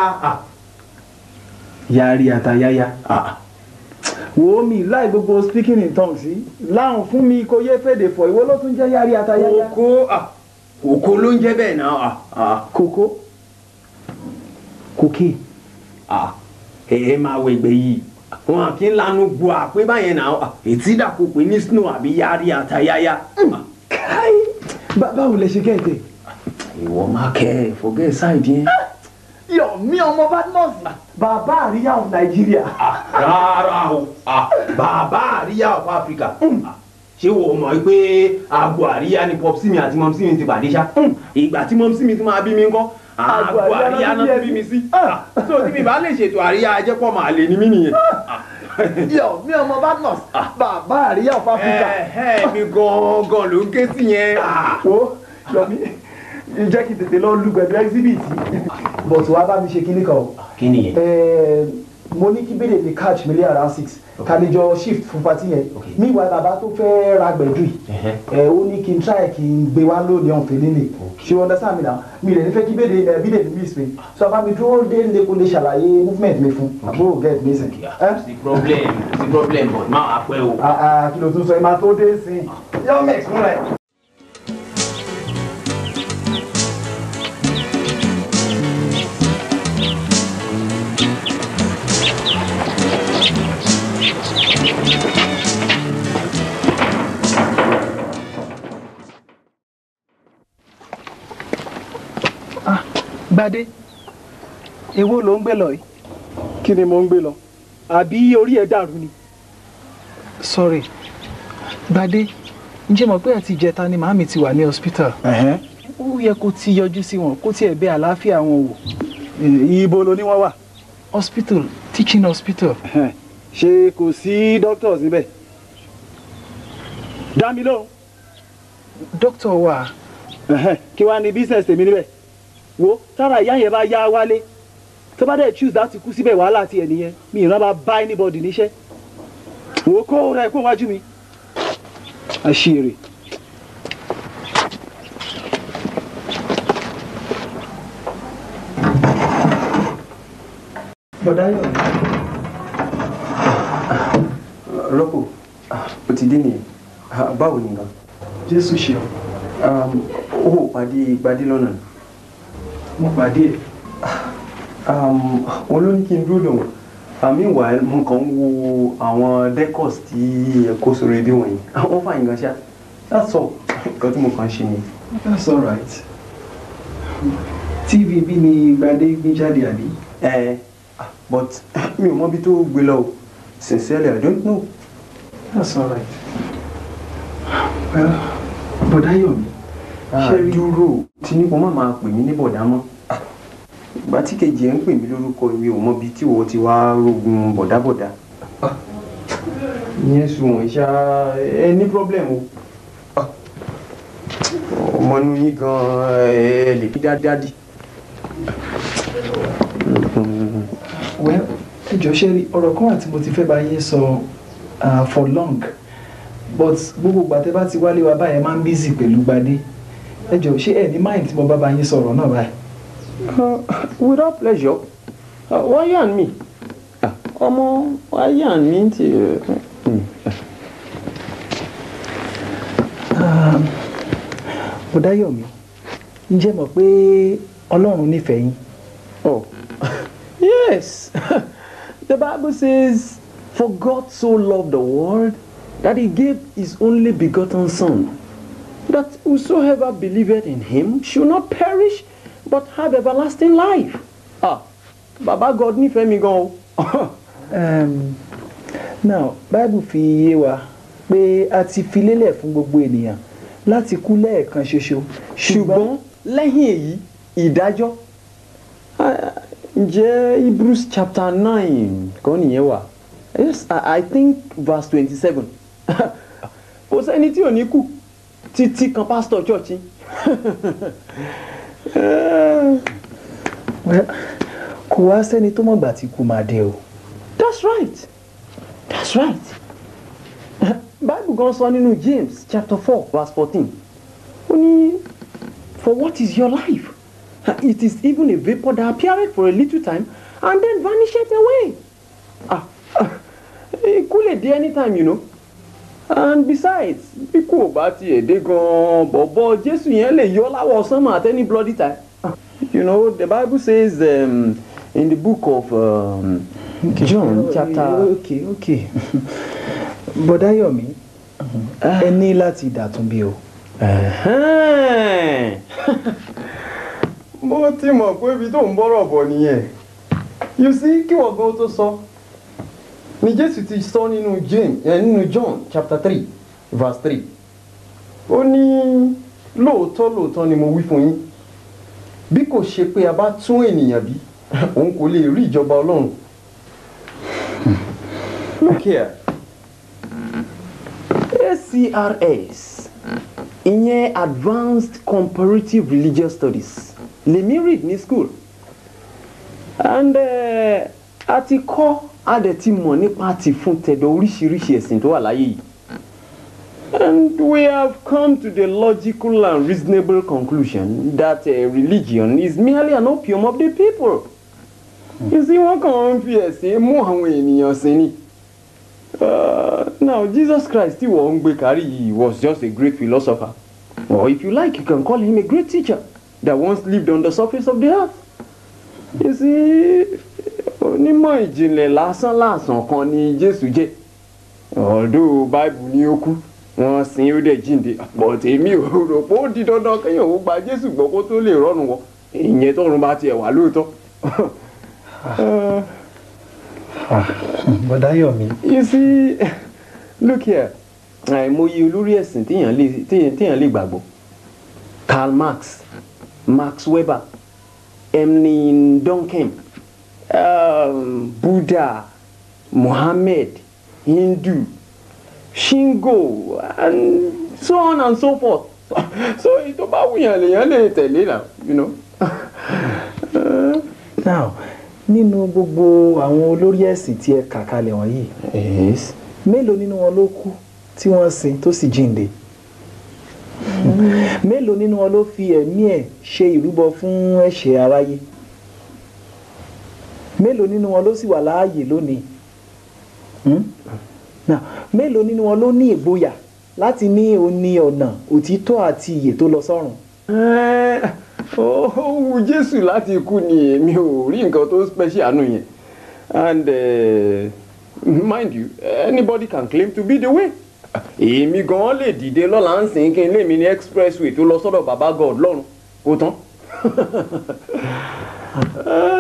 yáàrí àtayáyá. Wo mi láì gbogbo speaking in tongues sí láwọn fún mi kò yé fèdè fọ ìwo ló tún jẹ́ yáàrí àtayáyá. kókó kókó ló ń jẹ́ bẹ́ẹ̀ náà. kókó kòkè. ẹ máa wọ ẹgbẹ́ yìí wọn kì í lanu bu àpé báyẹn náà ètí dàpọ̀ pé ní snow àbí yáàrí àtayáyá. káì báwo lẹ ṣe kẹ́ẹ̀tẹ̀. ìwọ máa kẹ́ ẹ̀ fọ́gẹ́ ṣáìdì yẹn. Yọ mi ọmọ badmus. Bàbá àríyá of nàìjíríà. rárá o. Bàbá àríyá of africa. Ṣé wo mọ̀ pé aago àríyá ni pọ́psí mi àti mọ́mísí mi ti pàdé ṣá? Ìgbà tí mọ́mísí mi ti máa bí mi ńkọ́? Aago àríyá náà ti bí mi. sí. So tí mi bá lè ṣètò àríyá ajẹ́pọ̀ máa lè ní mí nìyẹn. yọ mi ọmọ badmus. Bàbá àríyá of africa. ẹ ẹ mi gangan ló ń ké sí yẹn. wo yọmi jẹ́ kí tètè lọ lu gbẹ̀dú exhibit but wàá bá mi ṣe kíní kan o. kí nìyẹn. mo ní kí bèdè lè catch mi lé around six. Kàlejò shift fún pati yẹn. Meanwhile bàbá tó fẹ́ ra gbẹ̀dú yìí ó ní kí n try kí n gbé wá lónìí fèlè lè ṣé wọn understand mi náà mi rẹ̀ nífẹ̀ẹ́ kí bèdè ẹ bídè mi miss mi so bá mi dúró dé kó lè ṣàlàyé movement mi fún. Àbúrò get me sìn. sí problem sí problem but má wàá pẹ́ o. kí ló tún sọ? Ẹ máa tó dé sí i yọ mẹ́x fúnra ẹ̀. Gbadé èwo ló ń gbé lọ yìí. kí ni mo ń gbé lọ àbí orí ẹ̀ dàrú ni. sorry gbadé ǹjẹ́ mọ̀ pé àti ìjẹta ni màámi ti wà ní hospital. ó yẹ kó ti yọjú sí wọn kó tiẹ̀ bẹ̀ àlàáfíà wọn wò. ibo ló ní wọ́n wà. hospital teaching hospital. ṣé kò sí doctors níbẹ̀. dá mi lóhùn. doctor wà. kí wàá ní business tèmi níbẹ̀ wo tára ìyá yẹn bá yá wálé tó bá dẹ̀ choose láti kú síbẹ̀ wàhálà tiẹ̀ nìyẹn mi ìran bá bá anybody níṣẹ́ wò kó rẹ̀ kó wájú mi. àṣírí. bọ̀dá yọ̀ rọ́pò ó ti dé nìyẹn báwo ni nǹkan. jésù ṣe ó ò pàdé gbadé lọ́nà ni. Mo pàdé ẹ̀. wọn ló ní kí n dúró lòun àmì ìwà mo kàn ń wo àwọn decors tí ẹ kó sórí wọ̀nyí (laughs) wọ́n fàyìn gan ṣá that's all nǹkan tí mo kàn ṣe ni. that's all right. tv bí ni gbadé gbé jáde àbí. ẹ but (laughs) mi ò mọ ibi tó gbé lọ o sincerely i don't know. that's all right. well bọ̀dá yọ̀ mí. Ṣe dúró. Tí ní kò má máa pè mí ní bọ̀dá mọ́. Ìgbà tí kejì ẹ̀ ń pè mí lórúkọ mi ò mọ ibi tí wọ́n ti wá rogun bọ̀dábọ̀dá. Ìyẹn sùnwọ̀n ìṣá ẹ ní problem o. Ọmọ inú yín gan ẹ lè fi dáadáa well ẹ jọ ṣe rí? Ọ̀rọ̀ kan àti mo ti fẹ́ bá yín sọ ah, for long. But gbogbo ìgbà tẹ́ bá ti wálé wa báyẹn máa ń busy pẹ̀lú gbadé ẹ jọ ṣé ẹ ní mind tí mo bá bá yín sọ̀rọ̀ náà báyìí. Uh, without pleasure. Uh, why you and me? Ọmọ why you and me ti. bọ̀dáyọ̀mí ǹjẹ́ mọ̀ pé ọlọ́run nífẹ̀ẹ́ yín. oh. (laughs) Yes. (laughs) The bible says for God so loved the world that he gave his only begotten son that whosoever believeth in him should not perish but have everlasting life. ah baba God nífẹ̀ẹ́ mi gan o. um, now bible fi yé wa pé a ti fi lélẹ̀ fún gbogbo ènìyàn láti kú lẹ́ẹ̀kan ṣoṣo. Ṣùgbọ́n lẹ́yìn èyí ìdájọ́. Ah, ǹjẹ́ hebrews chapter nine kọ́ nìyẹn wà? Yes i, I think verse twenty-seven. (laughs) Kò sẹ́ni tí ò ní kú títí kan pásítọ̀ chọ́ọ̀chì. Kò wá sẹ́ni tó mọ̀gbà tí kú máa dé o. that's right. That's right. Bible gan sọ nínú james chapter four verse fourteen. Ó ní for what is your life? It is even a vapour that appeareth for a little time and then vanisheth away. Ah ikú lè dé anytime you know and besides bí kò bá tiẹ̀ dé gan-an bọ̀bọ̀ jésù yẹn lè yọ láwọ̀ sánmà at any bloody time. (laughs) You know the bible says um, in the book of um, john chapter. okay okay. (laughs) Bọ̀dáyọ̀mí ẹ ní láti dàtún bí o. (laughs) Mo ti mọ̀ pé ibi tó ń bọ́rọ̀ bọ̀ nìyẹn. You see kí wọ́n gan tó sọ ni jésù ti sọ nínú james eh, john chapter three verse three. Ó ní lóòótọ́ lóòótọ́ ni mo wí fún yín. Bí kò ṣe pé a bá tún ènìyàn bí (laughs) òun kò lè rí ìjọba ọlọ́run. (laughs) Look here. Acrs ìyẹn advanced comparative religious studies lèmi read ní school. And uh, a ti kọ́ a dẹ̀ ti mọ̀ nípa ti fún tẹ̀dọ̀ oríṣiríṣi ẹ̀sìn tó wà láyé yìí. And we have come to the logical and reasonable conclusion that uh, religion is merely an opium of the people. You see wọ́n kàn ń fi ẹ̀sìn mú àwọn ènìyàn sí ni. Uh, now Jesus Christ tí wọ́n ń gbé kárí yìí was just a great philosopher. Or if you like you can call him a great teacher that once lived on the surface of the earth. You see onímọ̀ ìjìnlẹ̀ lásán lásán kan ni Jésù jẹ́. Ọ̀dọ́ báìbù ni ó kú wọ́n sin ó dẹ̀ jíǹde. But èmi ò rò pé ó di dandan kéèyàn ó gba Jésù gbọ́ kó tó lè rọ́nu wọ ìyẹn tọrùn bá tiẹ̀ wà lóòótọ́. bọ̀dá Yọ̀mí. you see look here. Àìmọye olórí ẹ̀sìn téèyàn lè téèyàn téèyàn lè gbàgbọ́. Karl Marx Max Weber Emily Durkheim um, Buddha Muhammad Hindu Shingo and so on and so forth. (laughs) So tó bá wùyàn lèèyàn lè tẹ̀lé náà you know. (laughs) now nínú gbogbo àwọn olórí ẹ̀sìn tí ẹ kà kalẹ̀ wọ̀nyí mélòó nínú wọn ló kú tí wọ́n sin tó sì jíǹde? Mélòó nínú wọn ló fi ẹ̀mí ẹ̀ ṣe ìrúbọ fún ẹ̀ṣẹ̀ aráyé mélòó nínú wọn ló sì wà láàyè lónìí Hmm? Now, mélòó nínú wọn ló ní ìgboyà láti ní òní ọ̀nà òtítọ́ àti ìyè tó lọ sọ́run. ó wu jésù láti kú ni èmi ò rí nǹkan tó special nù yẹn and uh, mind you anybody can claim to be the way èmi gan lè dìde lọ́la ń sìn kí n lè mi ní expressway tó lọ sọ́dọ̀ baba god lọ́run kó tán. (laughs)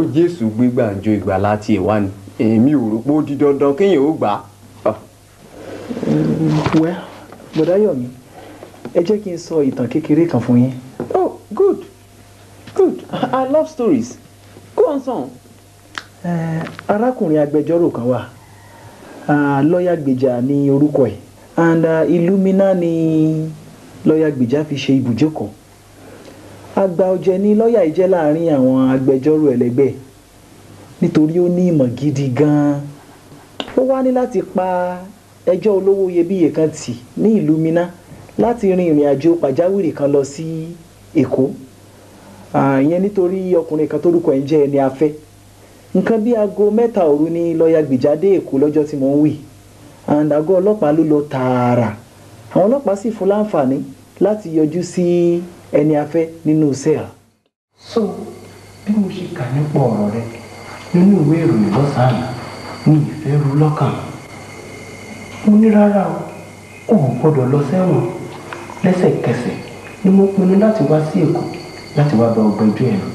ó jésù gbégbàǹjo ìgbàlá tiẹ̀ wá ni èmi ò rò pé ó di dandan kéèyàn ó gbà á. wẹ́ bọ̀dá Yọ̀mí ẹ jẹ́ kí n sọ ìtàn kékeré kan fún yín. oh good good i love stories go on son. Eh, arákùnrin agbẹjọ́rò kan wà Ah, lọ́ọ̀yà gbèjà ní orúkọ ẹ̀ and uh, Illumina ni lọ́ọ̀yà gbèjà fi ṣe ibùjókòó àgbà ọ̀jẹ̀ ni lọ́ọ̀yà yìí jẹ́ láàárín àwọn agbẹjọ́rò ẹlẹgbẹ́. Nítorí ó ní ìmọ̀ gidi gan-an. Ó wá ní láti pa ẹjọ́ olówó iyebíye kan tì ní Illumina láti rin ìrìn àjò pàjáwìrì kan lọ sí Èkó. Ìyẹn nítorí ọkùnrin kan tórúkọ ẹ̀ ń jẹ́ ẹni afẹ́. Nǹkan bí aago mẹ́ta òru ni lọ́ọ̀yà gbèjà dé Èkó lọ́jọ́ tí mò ń wì and àgọ́ ọlọ́pàá ló lọ tààrà. Àwọn ọlọ́pàá sì fún láǹfààní láti yọjú sí ẹni afẹ́ nínú sẹ́ẹ̀l. so bí mo ṣe kà nípa ọ̀rọ̀ rẹ nínú ìwé ìròyìn lọ́sàn-án ní ìfẹ́ ru lọ́kàn mo ní rárá o ò gbọ́dọ̀ lọ sẹ́wọ̀n lẹ́sẹ̀kẹsẹ̀ ni mo pinnu láti wá sí Èkó láti wá bá ọgbẹ́jọ́ ẹ̀ lọ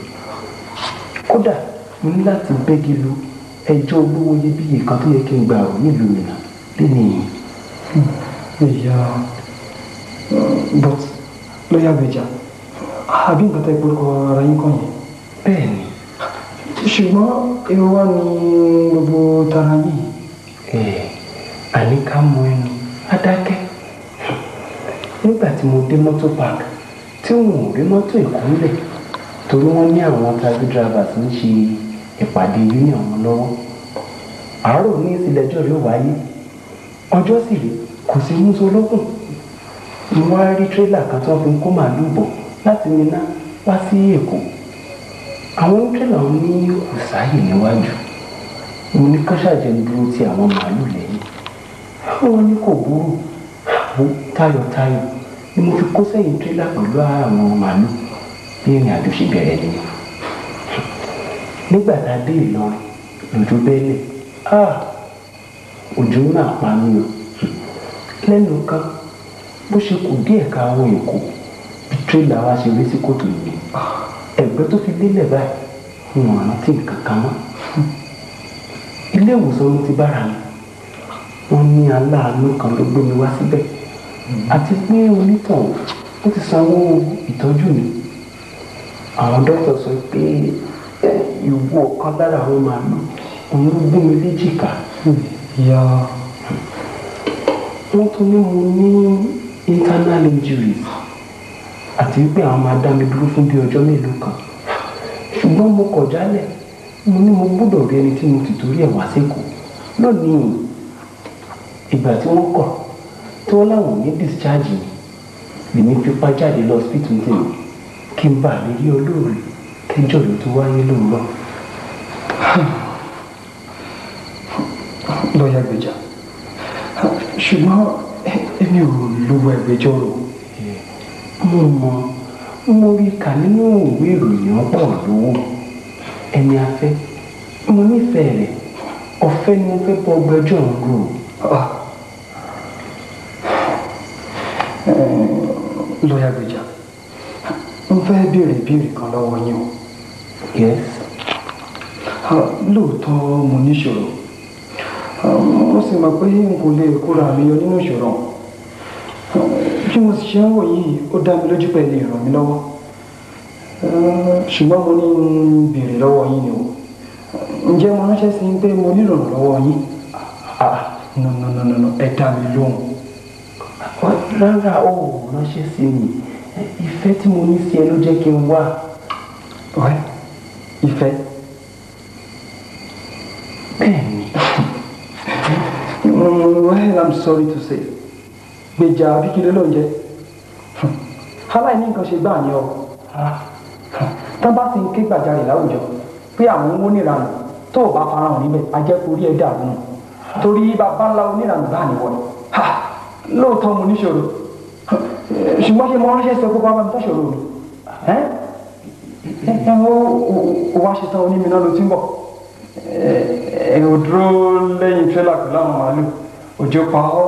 kódà mo ní láti bẹ́gi lu ẹjọ́ olówó iyebíye kan tó yẹ kí n gbà ọ́ nílùú mi náà lẹ́nu ìyẹn. ìyá but lọ́yà gbèjà àbí nǹkan tẹ́ gbórúkọ ara yín kàn yẹn. bẹ́ẹ̀ni. ṣùgbọ́n èrò wa ní gbogbo tara yìí. ẹ àní ká mọ ẹnu adákẹ́ nígbà tí mo dé mọ́tò park tí wọn ò rí mọ́tò èkó ńlẹ̀ torí wọ́n ní àwọn taxi drivers ń ṣe ìpàdé union wọn lọ́wọ́ àárọ̀ ní ìsìlẹ̀jọ́ rẹ̀ wáyé ọjọ́ sì rí kò sí mú solókùn mo wá rí tírélà kan tó fi ń kó màálùú bọ̀ láti Minna wá sí Èkó. Àwọn tírélà wọn ní kò sáàyè níwájú. Mo ní kọ́ṣàjẹ́ ń dúró ti àwọn màálùú lẹ́yìn. Wọn ní kò burú. Àwọn tayọ̀tayọ̀ ni mo fi kó sẹ́yìn tírélà pẹ̀lú àwọn màálùú bí ìrìn àjò ṣe bẹ̀rẹ̀ nìyẹn. Nígbà tá a dé Ìlọrin lójú bẹ́lẹ̀ ah òjò náà pa mí o lẹ́nu kan bó ṣe kù díẹ̀ ká àwọn èkó bí tírélà wa ṣe rí sí kòtò yìí ẹ̀gbẹ́ tó fi lélẹ̀ báyìí wọn rántí nǹkan kan mọ́. Ilé ìwòsàn mo ti bára mi. Wọ́n ní aláàánú kan ló gbé mi wá síbẹ̀. Àti pé onítọ̀hún ó ti sanwó ìtọ́jú mi. Àwọn dókítà sọ pé ìwú ọ̀kan lára àwọn màálù òun ló gún mi léjìká. ìyá wọ́n tún ní mo ní internal injuries àti wípé àwọn máa dá mi dúró fún bí ọjọ́ mélòó kan. Ṣùgbọ́n mo kọ̀ jálẹ̀. Mo ní mo gbọ́dọ̀ rí ẹni tí mo ti torí ẹ̀ wá sékòó lónìí ìgbà tí wọ́n kọ̀ tí wọ́n láwọn ní discharge mi lèmi fipá jáde lọ hospital tèmi kí n bá lè rí olóòrè kẹjọ ló tó wáyé lóòrọ̀. lọ́yà gbèjà. Ṣùgbọ́n èmi ò lówó ẹgbẹjọ́rò. mo mọ mo rí kà nínú ìwé ìròyìn ọ̀pọ̀ lówó ẹni afẹ́ mo nífẹ̀ẹ́ rẹ̀ ọ̀fẹ́ ni mo fẹ́ bọ́ ọgbẹ́jọ́ ń rò. lọ́yà gbèjà mo fẹ́ béèrè ìbéèrè kan lọ́wọ́ yín o. yes. lóòótọ́ mo níṣòro mo sì mọ̀ pé n kò lè kóra mi yọ nínú ìṣòro bí mo ṣe ń wò yìí ó dá mi lójú pé lè ràn mí lọ́wọ́ ṣùgbọ́n mo ní ń béèrè lọ́wọ́ yín ni o ǹjẹ́ mo ránṣẹ́ sí pé mo nílò lọ́wọ́ yín ah no no no no no ẹ dá mi lóhùn. rárá o ránṣẹ́ sí mi ìfẹ́ tí mo ní sí ẹ ló jẹ́ kí n wá. ìfẹ́. bẹ́ẹ̀ni. Well i'm sorry to say. Gbèjà abíkílẹ̀ ló ń jẹ́? Aláìní nǹkan ṣe gbáà ní ọ tán bá ti ń ké gbàjarè láwùjọ pé àwọn owó níranù tó o bá farahàn níbẹ̀ a jẹ́ kó rí ẹ dàrú nù. Torí bàbá ńlá oníranù bá nìwọ ni. Lóòótọ́ mo níṣòro. Ṣùgbọ́n ṣe mo ránṣẹ́ sọ pé bàbá mi tọ́ṣòro mi. Ẹ? Ẹ o wá ṣe tán onímìíràn ló ti ń bọ̀. Ẹ ò dúró lẹ́yìn tírélà pẹ̀lú àwọn màálù òjò pa ọ́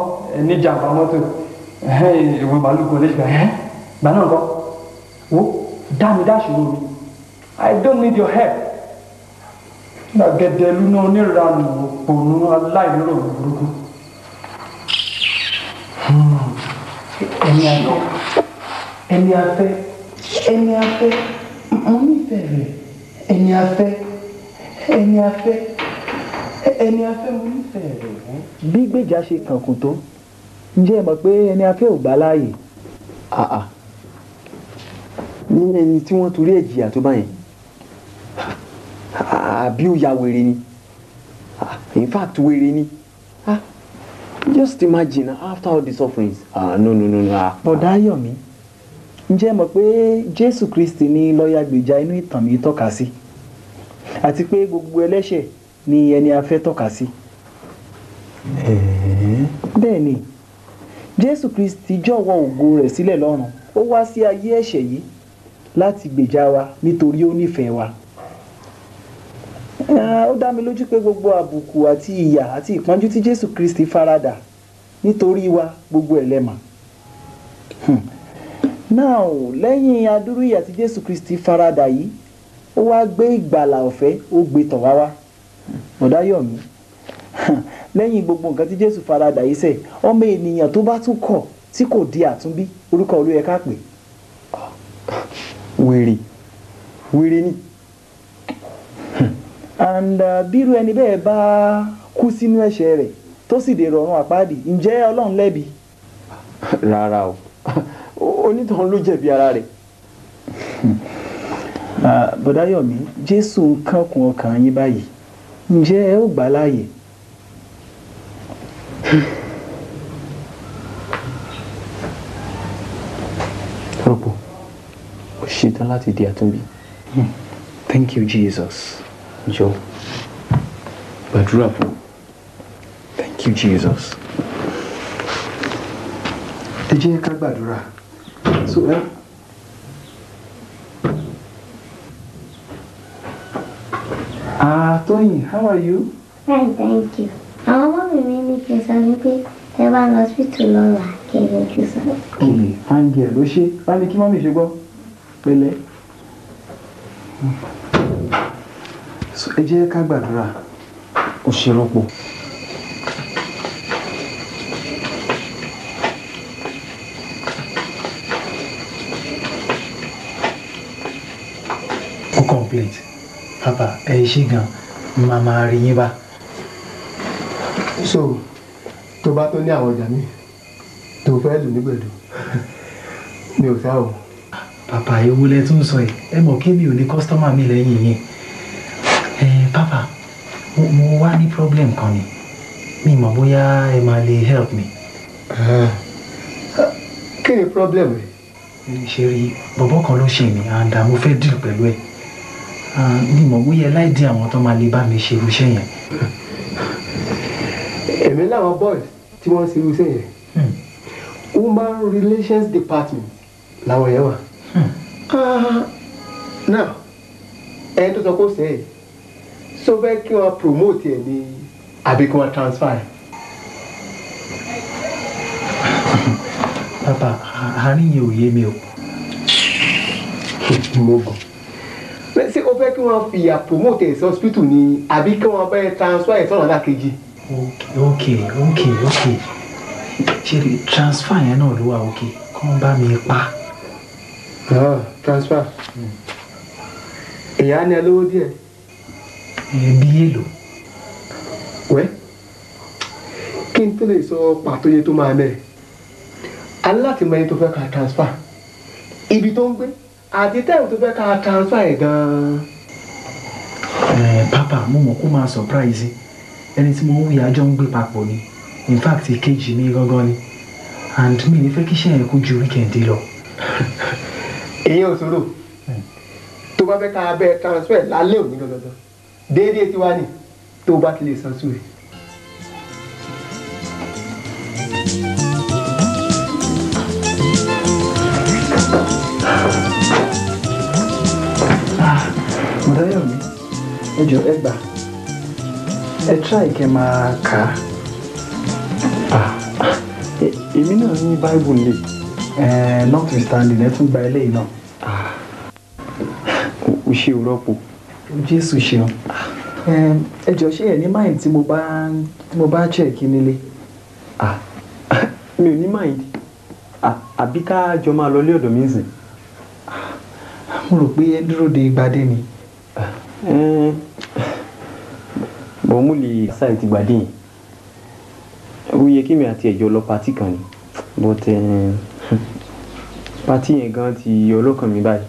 níjàmbá mọ́tò. Ìwé màálù kan lè ẹ́ gbà náà kọ́. Wo dá mi dáṣòro mi. I don't need your help. Gbàgede lúná oníranù òpònú aláìlérò burúkú. ẹni afẹ́ ẹni afẹ́ ẹni afẹ́ mo nífẹ̀ẹ́ rẹ̀. Ẹni afẹ́ ẹni afẹ́ ẹni afẹ́ mo nífẹ̀ẹ́ rẹ̀. bí gbèjà ṣe kànkùn tó ǹjẹ́ ẹ mọ̀ pé ẹni afẹ́ ò gbà láàyè. ní ẹni tí wọ́n torí ẹ̀ jìyà tó báyẹn àbí ó ya wèrè ni Ah, in fact wèrè ni Ah, just imagine after all the sufferings ah no no no no ah. bọ̀dá ayọ̀mí ǹjẹ́ mọ̀ pé jésù kristi ní lọ́ọ̀yà gbèjà inú ìtàn mi tọ́ka sí àti pé gbogbo ẹlẹ́ṣẹ̀ ni ẹni afẹ́ tọ́ka sí. bẹ́ẹ̀ ni jésù kristi jọ̀wọ́ ògo rẹ̀ sílẹ̀ lọ́run ó wá sí ayé ẹ̀ṣẹ̀ yìí láti gbèjà wa nítorí ó nífẹ̀ẹ́ wa. Ó dá mi lójú pé gbogbo àbùkù àti ìyà àti ìpọ́njú tí jésù kristi faradà nítorí wa gbogbo ẹ̀ lẹ́mà. Hmm. now lẹ́yìn adúrú ìyà tí jésù kristi faradà yìí ó wá gbé ìgbàlà ọ̀fẹ́ ó gbé tọ̀ wá wá ọ̀dáyọ̀mí (laughs) lẹ́yìn gbogbo nǹkan tí jésù faradà yìí sẹ̀ ọmọ ènìyàn tó bá tún kọ̀ tí kò di àtúnbí orúkọ olú yẹ ká pè. wèrè wèrè ni. (laughs) and uh, bírú ẹni bẹ́ẹ̀ bá kú sínú ẹ̀ṣẹ̀ rẹ̀ tó sì dèrò ọ̀run àpáàdì ǹjẹ́ ọlọ́run lẹ́bi. (laughs) rárá o onítàn ló jẹ̀bi ara rẹ̀. Ah, bọ̀dáyọ̀mí jésù ń kankun ọkàn yín báyìí ǹjẹ́ ẹ ó gbà láàyè. rọ́pò ó ṣetán láti di àtúnbí. thank you jesus. jọ gbàdúrà fún thank you jesus. ẹ jẹ́ ká gbàdúrà so ẹ. Ah tóyìn how are you. Fine, thank you. Àwọn ọmọ mi mi ní kí n sọ wípé ẹ bá lọ hospital lọ́la kí n yọjú sọ. ok fine girl ló ṣe báyìí kí mọ́mí ṣe gbọ́ pẹ̀lẹ́. so ẹ jẹ́ ká gbàdúrà ó ṣe rọ́pò. ó complete papa ẹ ṣe gan máa máa rí yín bá. so tó bá tó ní àwọn ọjà mi tó fẹ́ lù nígbẹ̀dù mi ò fẹ́ o. papa ewu lẹ tún sọ yìí ẹ mọ̀ kí mi ò ní kọ́sítọ́mà mi lẹ́yìn yín ẹ papa mo, mo wá ní problem kan ni mi mọ̀ bóyá ẹ máa lè help me. kí ni problem rẹ. ṣe rí bọ̀bọ̀ kan ló ṣe mí and uh, mo fẹ́ deal pẹ̀lú ẹ̀ Ah, mi mọ̀ bóyá ẹ láì dín àwọn tó máa lè bá mi ṣe irúṣẹ́ yẹn. èmi láwọn boys tí wọ́n ń ṣe irúṣẹ́ yẹn human relations department làwọn yẹn wà. Ah, now ẹni tó sọ kó é so fẹ́ kí wọ́n promote ẹ̀ ní àbí kí wọ́n transfer ẹ̀. papa àárín yẹn ò yé mi o. mo Bẹ́ẹ̀ ṣé o fẹ́ kí wọ́n fi ìyà promote ẹ̀ sí hospital ni àbí kí wọ́n bẹ́ẹ̀ transfer ẹ̀ sọ̀rọ̀ lákejì. ok ok ok ṣe rí transfer yẹn náà ló wà ok kàn bá mi pa. Ah, transfer ìyá ni ẹ lówó díẹ̀. bí èlò. wẹ́ kí n tó lè sọ pàtó iye tó máa mẹ́rẹ̀ aláti mọ ẹni tó fẹ́ ká transfer ibi tó ń gbé àti tẹ́lẹ̀ tó fẹ́ ká transfer ẹ̀ gan-an. Eh, papa mo mọ̀ kó máa surprise ẹni tí mo ń wí àjọ ń gbé papọ̀ ni in fact ìkejì mi gangan ni and mi ní fẹ́ kí iṣẹ́ yẹn kó ju weekend lọ. èyàn ò sọ̀rọ̀ tó bá fẹ́ ká bẹ́ẹ̀ transfer lálẹ́ òní gangan déédéé tiwa ni tó bá ti lè san sùúrù. Mọ̀dáyọ̀mí ẹ jọ ẹ gbà ẹ try kẹ́ máa kà á. èmi náà ní báìbù lè. notwithstanding ẹ tún gba eléyìí náà. o ṣe ò rọ́pò. Jésù ṣeun. ẹ jọ ṣé ẹ ní mind tí mo bá tí mo bá check nílé. (laughs) mi ò ní mind Ah, àbí ká jọ máa lọ lé ọ̀dọ̀ mi sìn. mo rò pé ẹ ń dúró de gbadé ni. Bọ̀ mo lè ṣáà ti gbàdé ó yẹ kí mi àti ẹ̀jọ̀ lọ patí kan ni but eh, patí yẹn gan ti ọlọ́kàn mi báyìí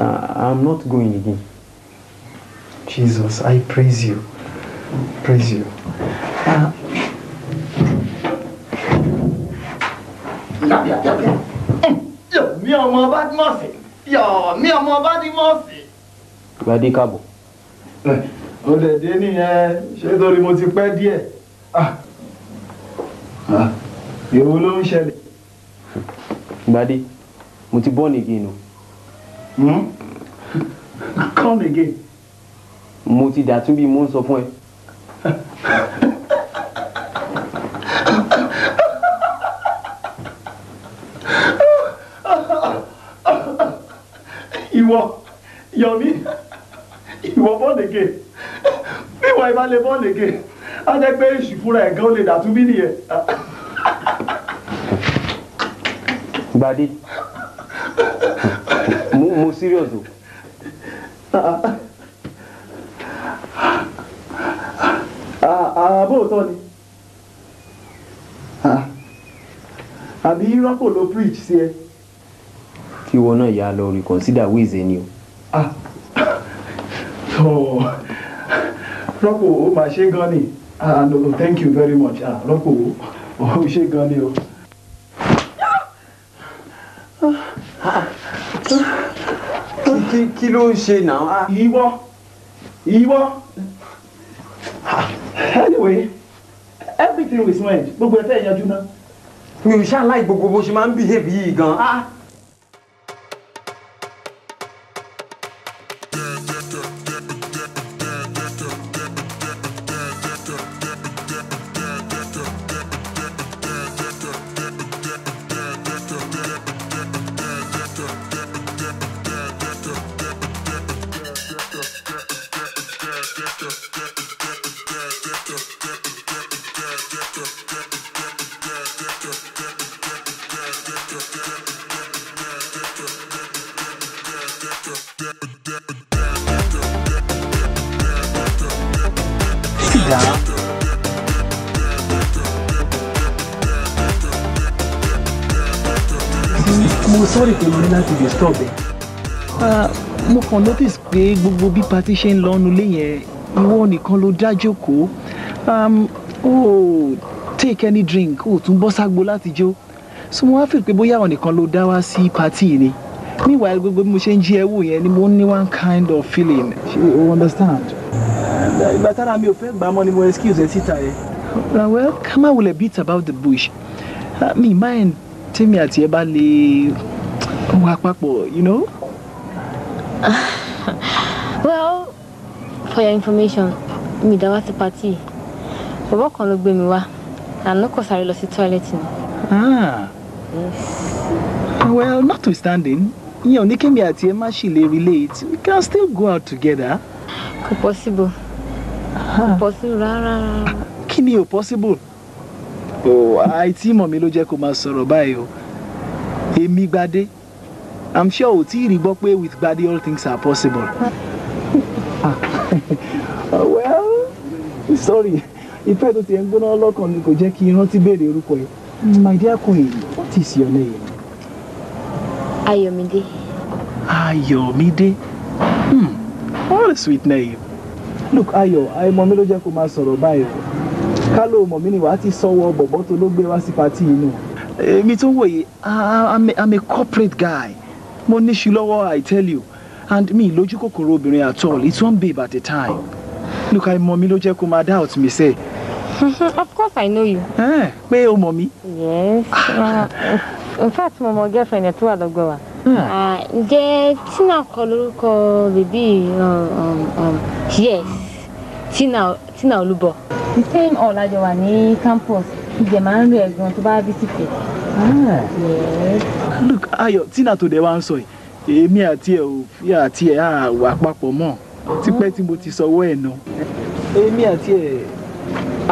Ah, i'm not going again. Jesus, I praise you. Praise you. Uh, yọ mi ọmọ bádìmọ̀sì yọ mi ọmọ bádìmọ̀sì. gbadé káàbọ̀. Ó lè dé nìyẹn ṣé torí mo ti pẹ́ díẹ̀. Ah. Ah. èwo ló ń ṣẹlẹ̀. gbadé mo ti born again o. Hmm? come again. mo ti dàtún bí mo ń sọ fún ẹ. ìwọ yọmí ìwọ born again bí ìwọ ìbá lè born again á jẹ́ pé èṣù fúnra ẹ̀ gan lè dàtún bí nìyẹn. gbadé mo serious o. àbóòtọ́ ni Ah. àbí rọ́pò ló preach sí ẹ. kí ìwọ náà yà á lọ reconsider ways ẹ ni o. Oh, (laughs) rọ́pò ó máa ṣe gan ni ah no thank you very much ah rọ́pò ó (laughs) ó ṣe gan ni o. kí ló ń ṣe náà. ìwọ ìwọ anyway everything was went gbogbo ẹ fẹ́ yanjú náà. mi ò ṣàlàyé gbogbo bó ṣe máa ń behave yìí gan. Kàn notice pé gbogbo bí party ṣe ń lọ́nu lé yẹn ìwọ nìkan ló dá jókòó um, o take any drink o tún bọ́ ságbo láti jó so mo wá feel pé bóyá àwọn nìkan ló dá wá sí party ni meanwhile gbogbo bí mo ṣe ń jí ẹ wò yẹn ni mo ní one kind of feeling o understand. ìgbà tára mi ò fẹ́ gbà mọ́ ni mo excuse ẹ síta yẹn. Uh, well ká má wulẹ̀ beat about the bush uh, mi mind tèmi àti ẹ bá lè wà papọ̀ you know. (laughs) well for your information mi dá wá sí pàtì bàbá kan ló gbé mi wá àná kò sáré lọ sí tọ́ílẹ̀tì ni. Ah. Well, notwithstanding, ìyẹn ò ní kémi àti ẹ má ṣì lè relate we can still go out together. kò possible kò possible rárá rárá. kí ni ò possible. o àìtí mọ̀ mi ló jẹ́ kó máa sọ̀rọ̀ báyìí o èmi gbadé i'm sure tí ì rí gbọ́ pé with gbadé all things are possible. (laughs) well sorry ìfẹ́ tó ti ẹ̀ ń gbóná lọ́kàn ni kò jẹ́ kí n rántí béèrè orúkọ yìí. my dear queen what is your name. ayọ̀mídé. ayọ̀mídé. Hmm, what a sweet name. look ayọ̀ àìmọ̀ mi ló jẹ́ kó máa sọ̀rọ̀ báyìí o ká ló mọ̀ mí ni wàá ti sọ́wọ́ bọ̀bọ́ tó ló gbé wá sí patí inú. èmi tó ń wòye i'm a corporate guy mo níṣu lọ́wọ́ i tell you and mi lójú kòkòrò obìnrin at all it's one babe at a time look àìmọ̀ mi ló jẹ́ kó máa doubt mi sẹ́ẹ̀. (laughs) of course i know you. pé o mọ̀ mí. yes uh, in fact mo mọ girlfriend ẹ tó wà lọ́gbọ̀n wa. Ah, ǹjẹ́ tina kọ lórúkọ bèbí um, um, yes tina tina olúbọ. the same ọ̀làjọ wà ní campus ìjẹ̀ máa ń rí ẹ̀gbọ́n tó bá visit ẹ̀. Yes. look ayọ̀ tina tó dẹ̀ wá ń sọ yìí èmi àti ẹ̀ ò fi àti ẹ̀ á wà papọ̀ mọ́ tipẹ́ tí mo ti sọwọ́ ẹ̀ nà. èmi àti ẹ̀.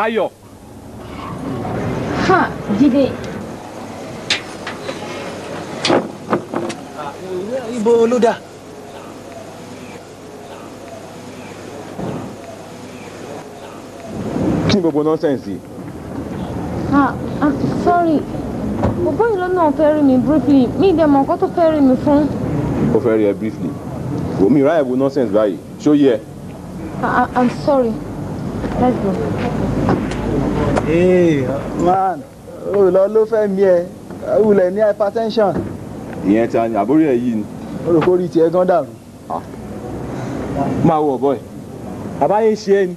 ayọ̀. ha jíde. ibo ló dà. kí ni gbogbo nọ́sẹ̀nsì yìí? ah i'm sorry bàbá yìí lọ́nà fẹ́ rí mi briefly mi ìdẹ̀ mọ̀ nǹkan tó fẹ́ rí mi fún. ó fẹ́ rí ẹ briefly wò mí ráyè wo nọ́sẹ̀nsì báyìí ṣó yẹ. I, I- i'm sorry let's go. Hey, man o lọ ló fẹ́ mi ẹ wulẹ̀ ní hypertension ìyẹn ta ni àbórí ẹ yìí ni. o rò kó rí tiẹ̀ gan dàrú. máa wọ ọ̀bọ ẹ̀ àbáyé ṣe é ni.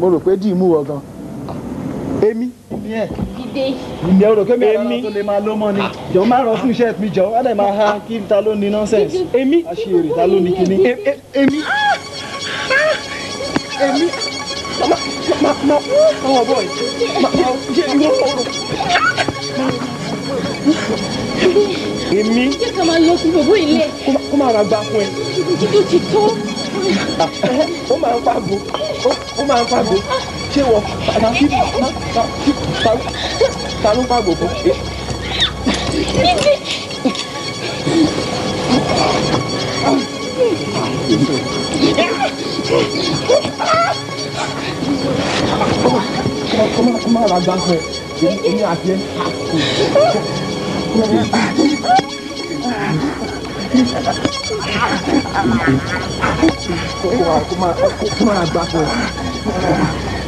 mo rò pé dìímù wọ gan. èmi. Jíde. ìmì ọ̀rọ̀ kémi àrà tó lè máa ló mọ́ ni jọ máa rọ fún iṣẹ́ mi jọ wá dẹ̀ máa ha kí ta ló ní nonsense. èmi àṣeyèrè ta ló ní kíní. èmi èmi ma ma ma ọwọ́ bọ̀ yìí ma ma ṣe ìwọ ọ̀rọ̀. èmi. jẹ́ ká máa lọ sí gbogbo ilé. kó máa ra gbá fún ẹ. títí ti tó. ó máa ń pàgò ó máa ń pàgò ṣé wọ ta kí ta ló ń pàgò fún. kó máa ra fún ẹ èmi àti ẹ. kó máa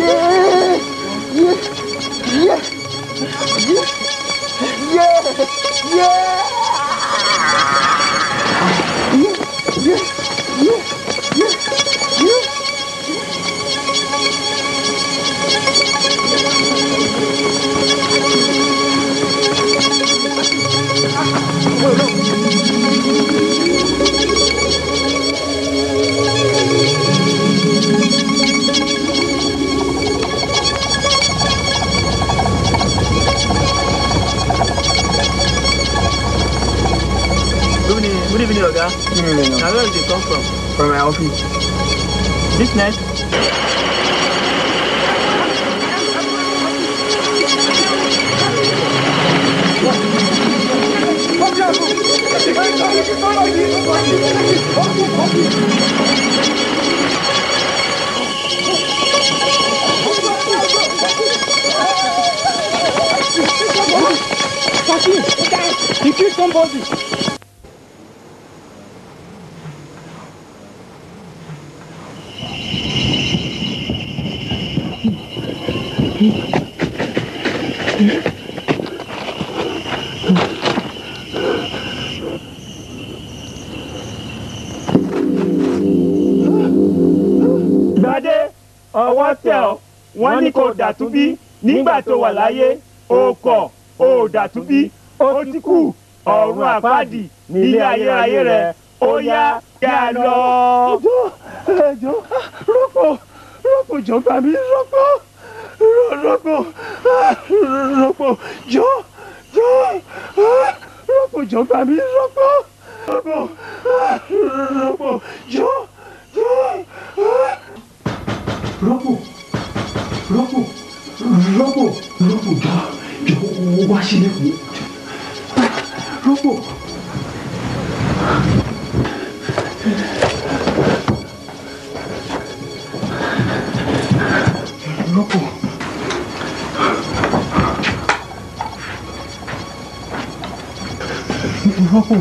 Yeah! Good evening, Oga. Good evening. Now where did you come from? From my office. Business? He killed somebody. Wọ́n ní kò dàtúbí nígbà tó wà láyé ó kọ̀ ó dàtúbí ó ti kú ọ̀run àpáàdì nílé ayérayé rẹ̀ ó yá yá lọ. ẹjọ́ ẹjọ́ rọ́pò rọ́pò jọ gbà mí rọ́pò rọ́pò rọ́pò jọ jọ rọ́pò jọ gbà mí rọ́pò rọ́pò rọ́pò jọ jọ. rọ́pò rọ́pò rọ́pò rọ́pò jọ jọ wá sílẹ̀kùn rọ́pò. rọ́pò. rọ́pò.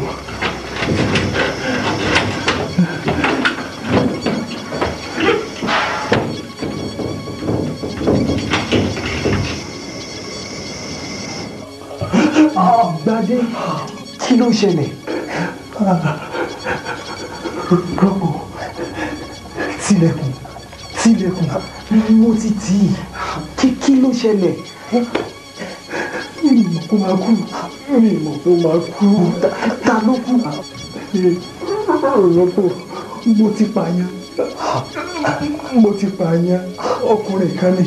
Gbadé kí ló ṣẹlẹ̀? Rọ́pò tilẹ̀kùn tilẹ̀kùn. Mo ti tì í. Kí kí ló ṣẹlẹ̀? Mi mọ̀ kó máa kú. Mi mọ̀ kó máa kú. Ta ló kú? Rọ́pò mo ti pààyàn. Mo ti pààyàn. Ọkùnrin kan ni.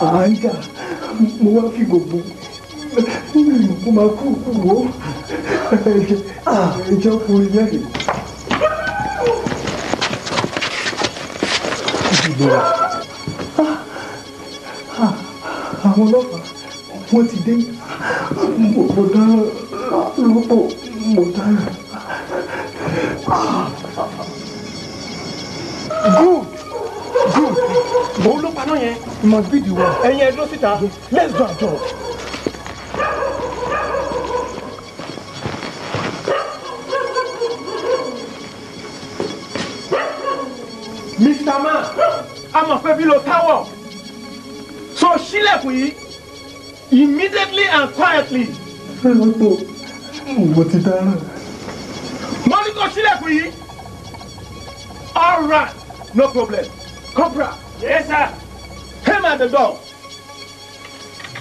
À mo wá fi gbogbo kó máa kú kú wo ẹ̀jẹ̀ ẹ̀jẹ̀ ọkùnrin yẹn. ìgbéra àwọn ọlọ́pàá wọ́n ti dé mo dára lọ́pọ̀ mo dára. good good òun ló paná yẹn must be the one ẹ̀yin ẹ̀ síta let's do our. Mr. Man, a mọ̀ pé bí lo táwọ̀. So ṣílẹ̀kùn yìí immediately and quietly. lọ́pọ̀ mo ti dára. Mo ní kó ṣílẹ̀kùn yìí. All right, no problem. Corporal. Yes, sir. Him at the door.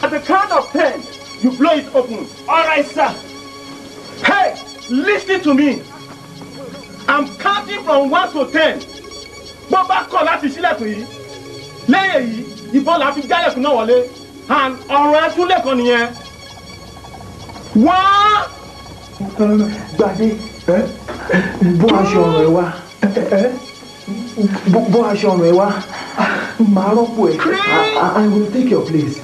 At the count of ten, you blow it open. All right, sir. Hey, listen to me. I'm counting from one to ten. Bó bá kọ̀ láti ṣílẹ̀kùn yìí, lẹ́yìn èyí, ìbọn là á fi jálẹ̀kùn náà wọlé. And ọ̀rọ̀ ẹ tún lẹ́kọ̀ọ́ nìyẹn. One. Gbadé bó aṣọ ọ̀rọ̀ ẹ wá bó aṣọ ọ̀rọ̀ ẹ wá màá rọ́pò ẹ I- I will take your place.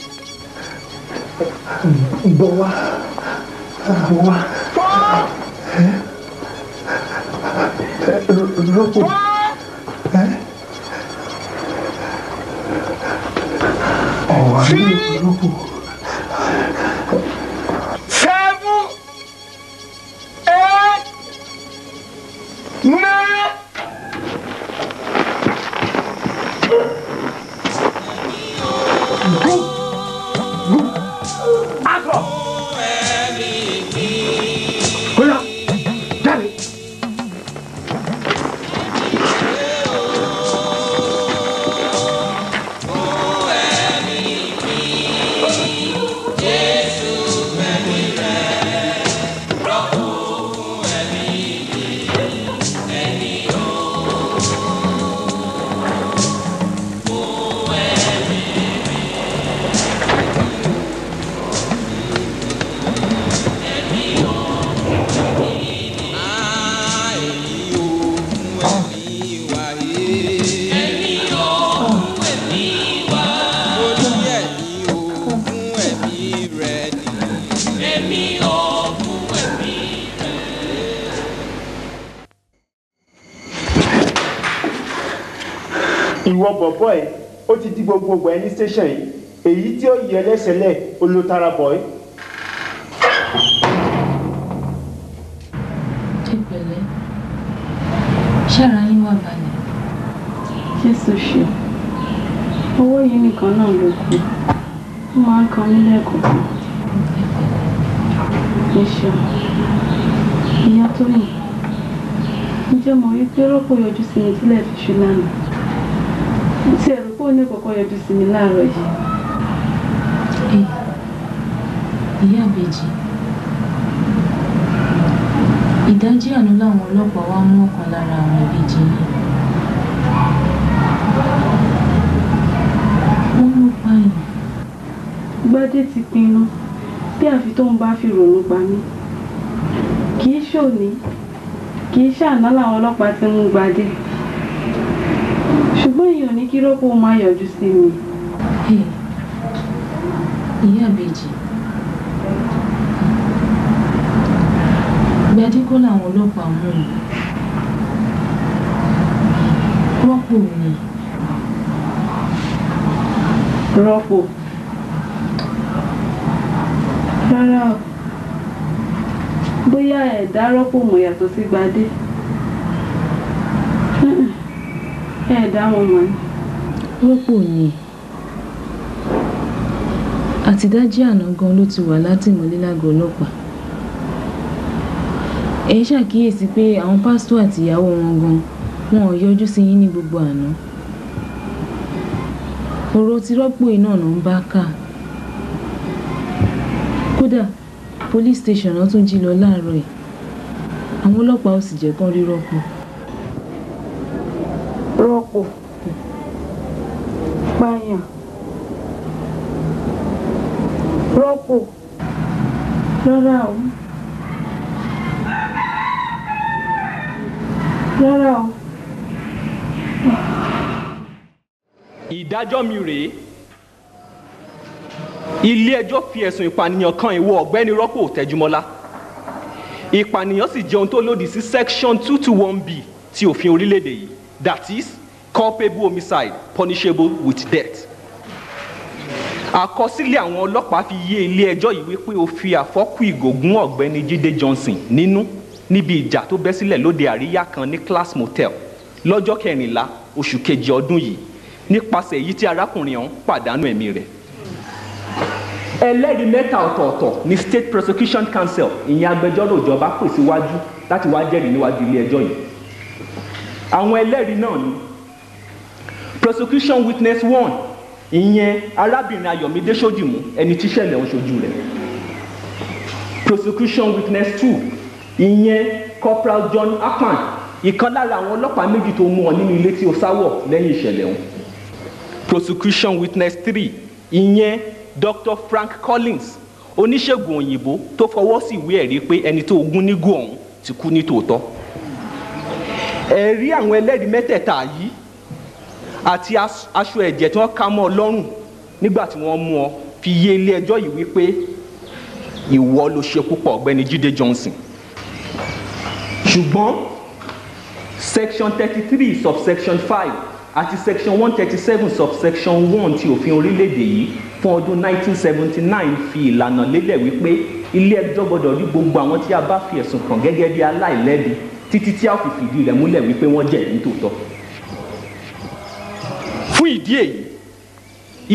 Bọ̀ wá bọ̀ wá. Rọ́pò. Ọ̀wá rọ́pò. seven, eight, nine. Akọ. Ìwọ bọ̀bọ̀ ẹ̀ ó ti di gbogbogbò ẹ ní station yìí. Èyí tí ó yẹ lẹ́sẹ̀lẹ̀ olótara bọ̀ ẹ́. ẹ pẹ̀lẹ́. Ṣára yín wà balẹ̀. jésù ṣe. Owó yìí nìkan náà ló kù. Ó máa ń kan mí lẹ́ẹ̀kọ̀ọ̀kan ẹ ṣeun ìyá tó yìn ǹjẹ́ mo rí pé rọ́pò yọjú sí mi tílẹ̀ fi ṣú lánàá ti ẹ̀rù pé ó ní kọ̀ọ̀kan yọjú sí mi láàárọ̀ yìí. ìyá àbèjì ìdájí àná làwọn ọlọ́pàá wá mú ọ̀kan lára àwọn ìbejì yìí. Wọ́n ló pààyàn gbadé ti pinnu bí àfi tóun bá fi rònú pa mí. Kì í ṣòní kì í ṣàná làwọn ọlọ́pàá ti mú gbadé kí rọ́pò máa yọjú sí mi. ìyá àbèjì gbadé kọ́ làwọn ọlọ́pàá mú un. Rọ́pò ni. Rọ́pò. Rárá o. Bóyá ẹ̀dá rọ́pò mọ̀ yàtọ̀ sí gbadé. Ẹ̀dá wọn mọ̀ ni. Rọ́pò ni. Àtidájí àná gan ló ti wà látìmọ́lé lágọ̀ọ́ ọlọ́pàá. Ẹ ṣàkíyèsí pé àwọn pásítọ̀ àti ìyàwó wọn gan wọn ò yọjú sí yín ní gbogbo àná. Ọ̀rọ̀ tí rọ́pò iná ọ̀nà ń bá kà kódà police station náà tún jí lọ láàárọ̀ ẹ̀ àwọn ọlọ́pàá ò sì jẹ́ kán rí rọ́pò. rọ́pò pààyàn rọ́pò rárá o rárá o. ìdájọ́ mi rèé. Ilé-ẹjọ́ fi ẹ̀sùn ìpànìyàn kan ìwọ ọ̀gbẹ́ni rọ́pò tẹ́júmọ́lá. Ìpànìyàn sì jẹ́ tó lòdì sí section two two one b ti òfin orílẹ̀-èdè yìí. That is culpable homicide punishable with death. Àkọsílẹ̀ àwọn ọlọ́pàá fi yé ilé-ẹjọ́ yìí wípé ó fi àfọ́kù ìgò gún ọ̀gbẹ́ni jíde johnson nínú níbi ìjà tó bẹ́ sílẹ̀ lóde àríyá kan ní class motel lọ́jọ́ kẹrìnlá oṣù kejì ọdún yìí nípasẹ̀ èyí tí arákùnrin ọ̀hún pàdánù ẹ̀mí rẹ̀. ẹlẹ́rìí mẹ́ta ọ̀tọ̀ọ̀tọ̀ ni state prosecution council ìyẹn agbẹjọ́rò ìjọba pè síwájú láti wá jẹ́rìí níwájú ilé ẹjọ́ yìí. àwọn ẹlẹ́rìí náà ni prosecution witness one ìyẹn arábìnrin ayọ̀mídé sódìmú ẹni tíṣẹ̀lẹ̀ ń ṣojú rẹ̀. prosecution witness two ìyẹn corporal john akpan ìkan lára àwọn ọlọ́pàá méjì tó mú ọ nínú ilé tí ó sáwọ̀ lẹ́yìn ìṣẹ̀lẹ̀ ọ̀hún prosecution witness three ìyẹn dr frank collins oníṣègùn òyìnbó tó fọwọ́ sí ìwé ẹ̀rí pé ẹni tó gún nígò ọ̀hún ti kú ní tòótọ́. Ẹ̀rí àwọn ẹlẹ́rìí mẹ́tẹ̀ẹ̀ta yìí àti aṣọ ẹ̀jẹ̀ tí wọ́n ká mọ́ ọ lọ́rùn nígbà tí wọ́n mú ọ fi yé ilé ẹjọ́ yìí wípé ìwọ ló ṣekú pa ọ̀gbẹ́ni jíde johnson. Ṣùgbọ́n section thirty three subsection five àti section one thirty seven subsection one ti òfin orílẹ̀-èdè yìí fún ọdún nineteen seventy nine fi ìlànà lélẹ̀ wípé ilé ẹjọ́ gbọ́dọ̀ rí gbogbo àwọn tí a bá fi ẹ̀sùn kàn gẹ́gẹ́ bí aláìlẹ́bi títí tí a fi fìdí rẹ̀ múlẹ̀ wípé wọ́n jẹ̀bi nítòótọ́. fún ìdí èyí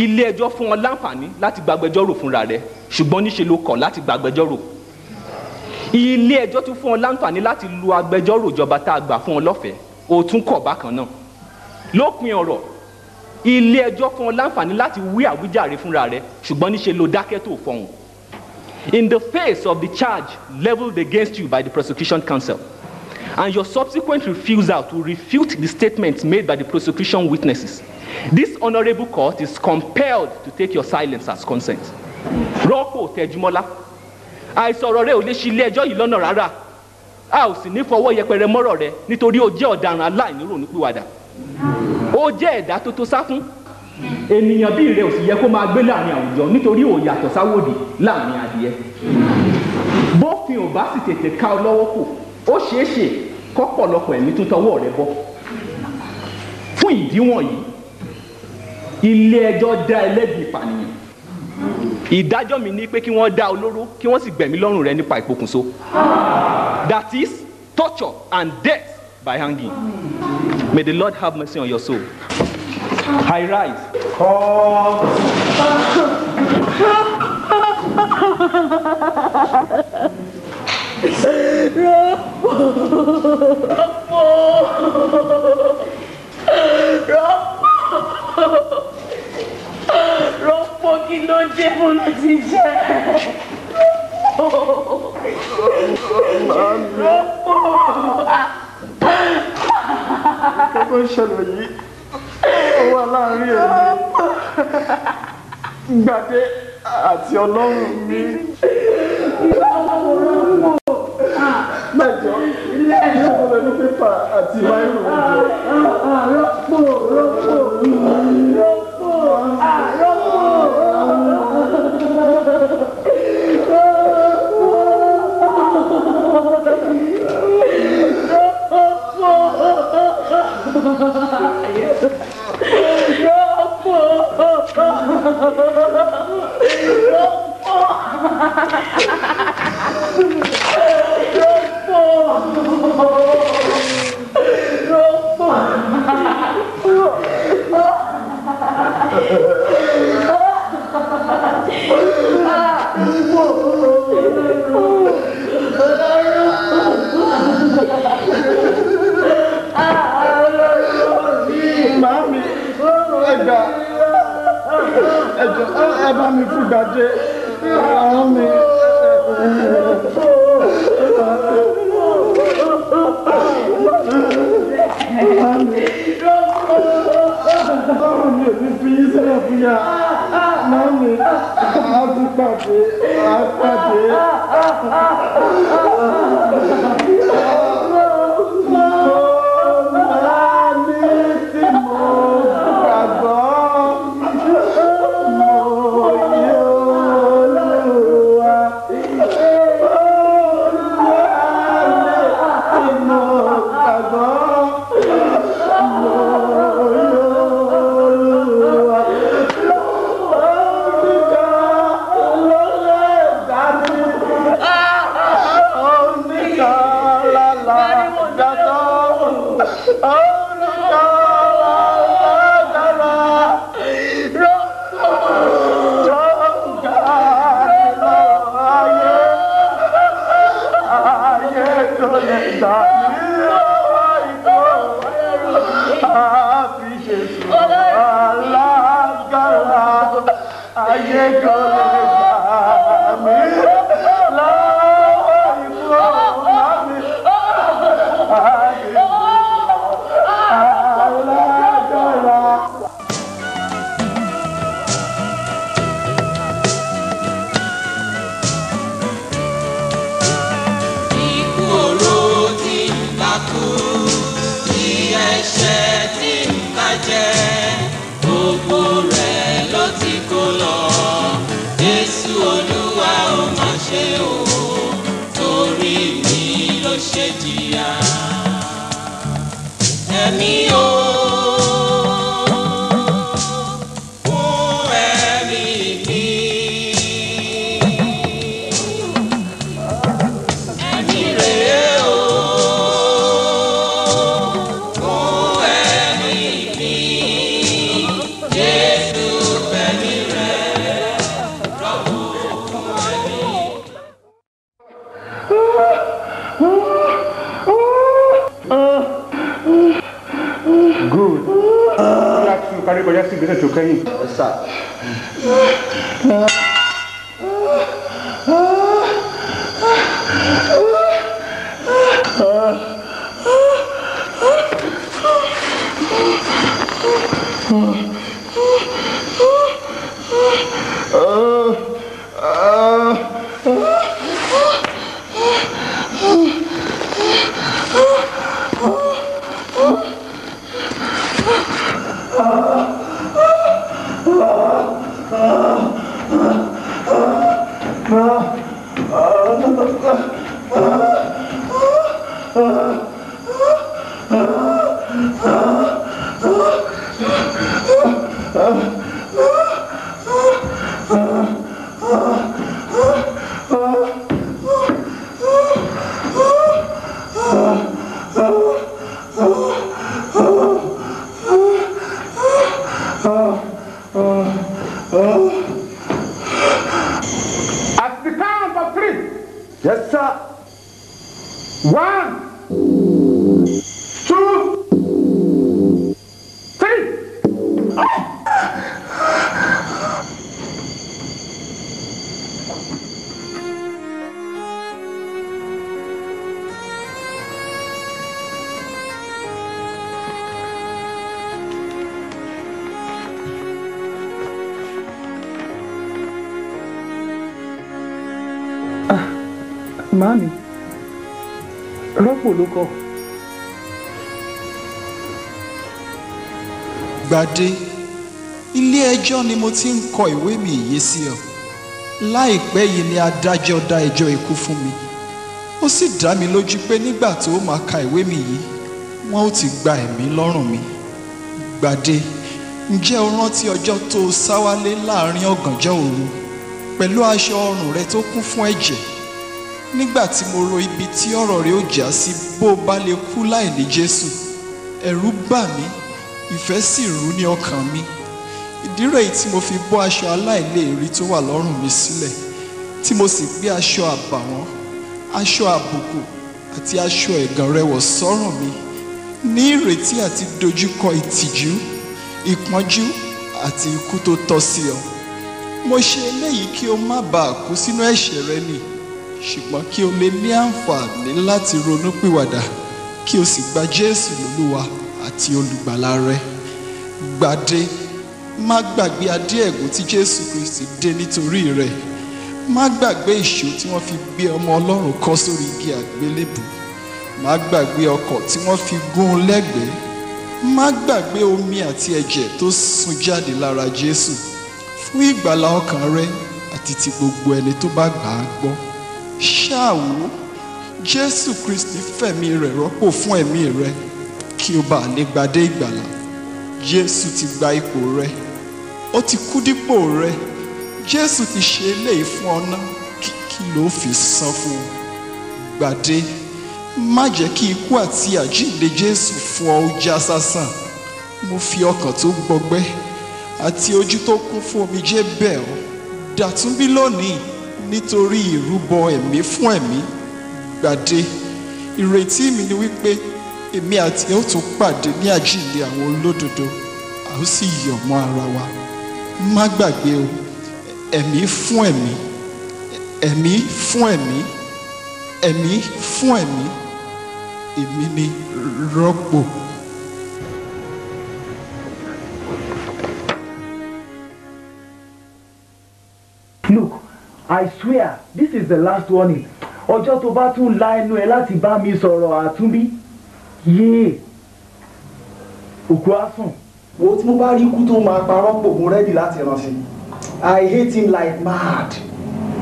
ilé ẹjọ́ fún ọ láǹfààní láti gbàgbẹjọ́rò fúnra rẹ̀ ṣùgbọ́n níṣe ló kọ̀ láti gbàgbẹjọ́rò ilé ẹjọ́ tún fún ọ láǹfààní láti lu agbẹjọ́rò ìjọba tá a gbà fún ọ lọ́fẹ̀ẹ́ o kọ̀ bákan náà lópin ọ̀rọ̀ ilé ẹjọ́ fún láǹfààní láti wí àwíjàre fúnra rẹ ṣùgbọ́n níṣe ló dákẹ́ tó fọhùn. In the face of the charge levelled against you by the prosecution counsel and your subsequent refusal to refute the statements made by the prosecution witnesses this honourable court is compelled to take your silence as consent. Rọ́pò tẹjúmọ́lá àìsọ̀rọ̀ rẹ ò lè ṣe ilé ẹjọ́ yìí lọ́nà rárá. A ò sì ní fọwọ́ yẹpẹrẹ mọ́rọ̀ rẹ nítorí o jẹ́ ọ̀daràn aláìníròónúpìwàdà ó jẹ́ ẹ̀dá tó tó sá ènìyàn bíi rẹ ò sì yẹ kó máa gbé láàárín àwùjọ nítorí ò yàtọ̀ sáwòdì láàárín adìẹ. Bófin ò bá sì tètè ká ọ lọ́wọ́ kò ó ṣeé ṣe kọ́pọ̀lọpọ̀ ẹ̀mí tó tọwọ́ rẹ bọ́. Fún ìdí wọ̀nyí ilé ẹjọ́ dá ẹlẹ́bi ìpànìyàn. Ìdájọ́ mi ní pé kí wọ́n dá olóró kí wọ́n sì gbẹ̀mí lọ́rùn rẹ nípa ìpokùnso. That is torture and death by hanging. May the Lord have mercy on your soul. I rise. Call. Rọ́pò kí? ṣẹlẹ̀ yìí ó wà láàárín èmi gbàdé àti ọlọ́run mi. happy Yesus. What's (sighs) up? (sighs) (sighs) màámi rọ́pò ló kọ. gbadé ilé ẹjọ́ ni mo ti ń kọ ìwé mi yìí sí ọ. Láìpẹ́ yìí ni adájọ́ dá ẹjọ́ ikú fún mi. Ó sì dá mi lójú pé nígbà tó máa ka ìwé mi yìí wọn ó ti gba ẹ̀mí lọ́rùn mi. Gbadé ǹjẹ́ o rántí ọjọ́ tó o sá wálé láàárín ọ̀gànjọ́ òru pẹ̀lú aṣọ ọrùn rẹ tó kún fún ẹ̀jẹ̀ nígbà tí mo ro ibi tí ọ̀rọ̀ rẹ ó já sí bó o bá lè kú láì ní jésù ẹ̀rù bà mí ìfẹ́ sì rú ní ọkàn mi. Ìdí rèé tí mo fi bọ́ aṣọ aláìléèrí tó wà lọ́rùn mi sílẹ̀ tí mo sì gbé aṣọ àbàwọ́n aṣọ àbùkù àti aṣọ ẹ̀gàn rẹ wọ̀ sọ́rùn mi ní ìrètí àti dojúkọ ìtìjú ìpọ́njú àti ikú tó tọ́ sí ọ. Mo ṣe eléyìí kí o má bàa kú sínú ẹ̀ṣẹ̀ rẹ nì ṣùgbọ́n kí o lè ní àǹfààní láti ronú pìwàdà kí o sì gba jésù lólúwa àti olùgbàlà rẹ. Gbàdé má gbàgbé adé ẹ̀gún tí jésù kristi dé nítorí rẹ. Má gbàgbé ìṣó tí wọ́n fi gbé ọmọ ọlọ́run kọ́ sórí igi àgbélébù. Má gbàgbé ọkọ̀ tí wọ́n fi gún un lẹ́gbẹ̀ẹ́. Má gbàgbé omi àti ẹ̀jẹ̀ tó sun jáde lára jésù. Fún ìgbàlá ọkàn rẹ àti ti gbogbo ẹni tó bá gbà á gbọ́ ṣáà wò jésù kristi fẹ̀mí rẹ̀ rọ́pò fún ẹ̀mí rẹ kí o bá lè gbadé ìgbàlá jésù ti gba ipò rẹ ó ti kú dípò rẹ. Jésù ti ṣe eléyìí fún ọ náà kí ló fi san fún gbadé má jẹ́ kí ikú àti àjíǹde jésù fún ọ já sásán. Mo fi ọkàn tó gbọgbẹ́ àti ojú tó kún fún omijé bẹ̀ ọ́. Dàtúnbí lónìí nítorí ìrúbọ ẹ̀mí fún ẹ̀mí gbadé ìrètí mi ni wípé èmi àti ẹ ó tún pàdé ní àjíǹde àwọn olódodo a ó sì yọ̀ mọ́ ara wa má gbàgbé o ẹ̀mí fún ẹ̀mí ẹ̀mí fún ẹ̀mí ẹ̀mí fún ẹ̀mí èmi ni rọ́pò. I swear this is the last warning. Ọjọ́ tó bá tún la ẹnu ẹ láti bá mi sọ̀rọ̀ àtúnbí. Yéé òkú á sùn. wo tí mo bá rí ikú tó máa parọ́ pò mo rẹ́dì láti ránṣẹ́ i hate him like mad.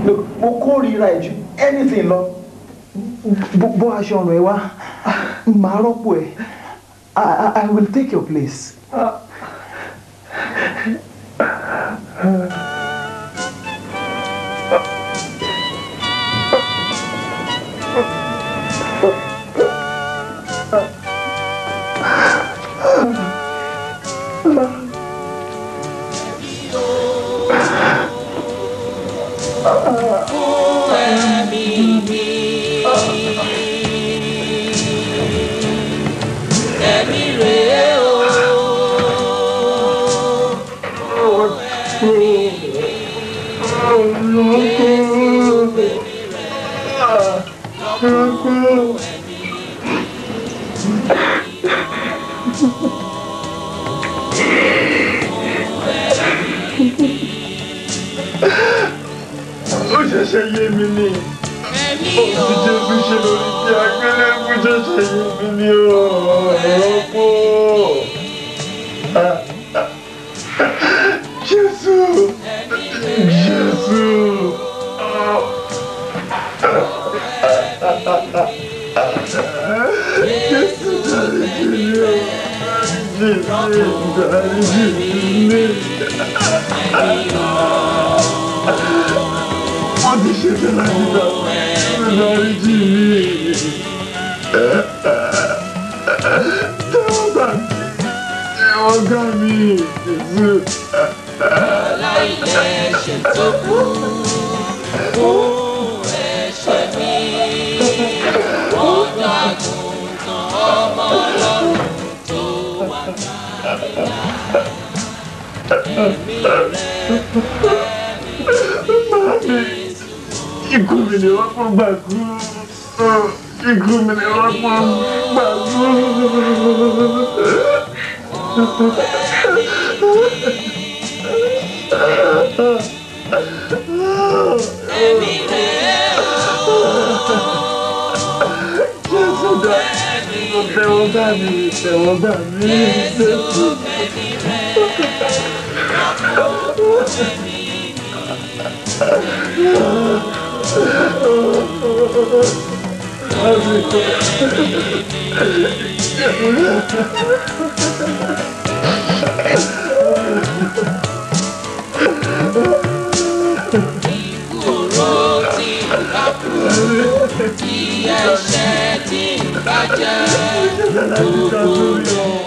Look mo kórìíra ẹ̀ ju anything lọ. bó aṣọ ọ̀rọ̀ ẹ wá màá rọ́pò ẹ. I, will take your place. fún ẹ̀mí ó ṣẹ̀ṣẹ̀ yé mi ni ó ti jésù ṣe lórí tí agbélébù ṣẹ̀ṣẹ̀ yé mi ti ṣe tẹ́ láti gbà lórí jí mi. Tẹ́wọ́ gbà mí, tẹ́wọ́ gbà mí, Jésù. Kú fún ẹ̀ṣẹ̀ tó rẹ̀ Mami, combinou com bagulho. E combinou com bagulho. Pelo Davi, pelo Davi, pelo Davi. Kú. ẹ̀mí rẹ̀ o. tẹ̀wọ́n gbà mí tẹ̀wọ́n gbà mí Jésù. Kúrò tí ń bá kú, kí ẹ̀ṣẹ̀ tí ń bá jẹ́ gbogbo rẹ̀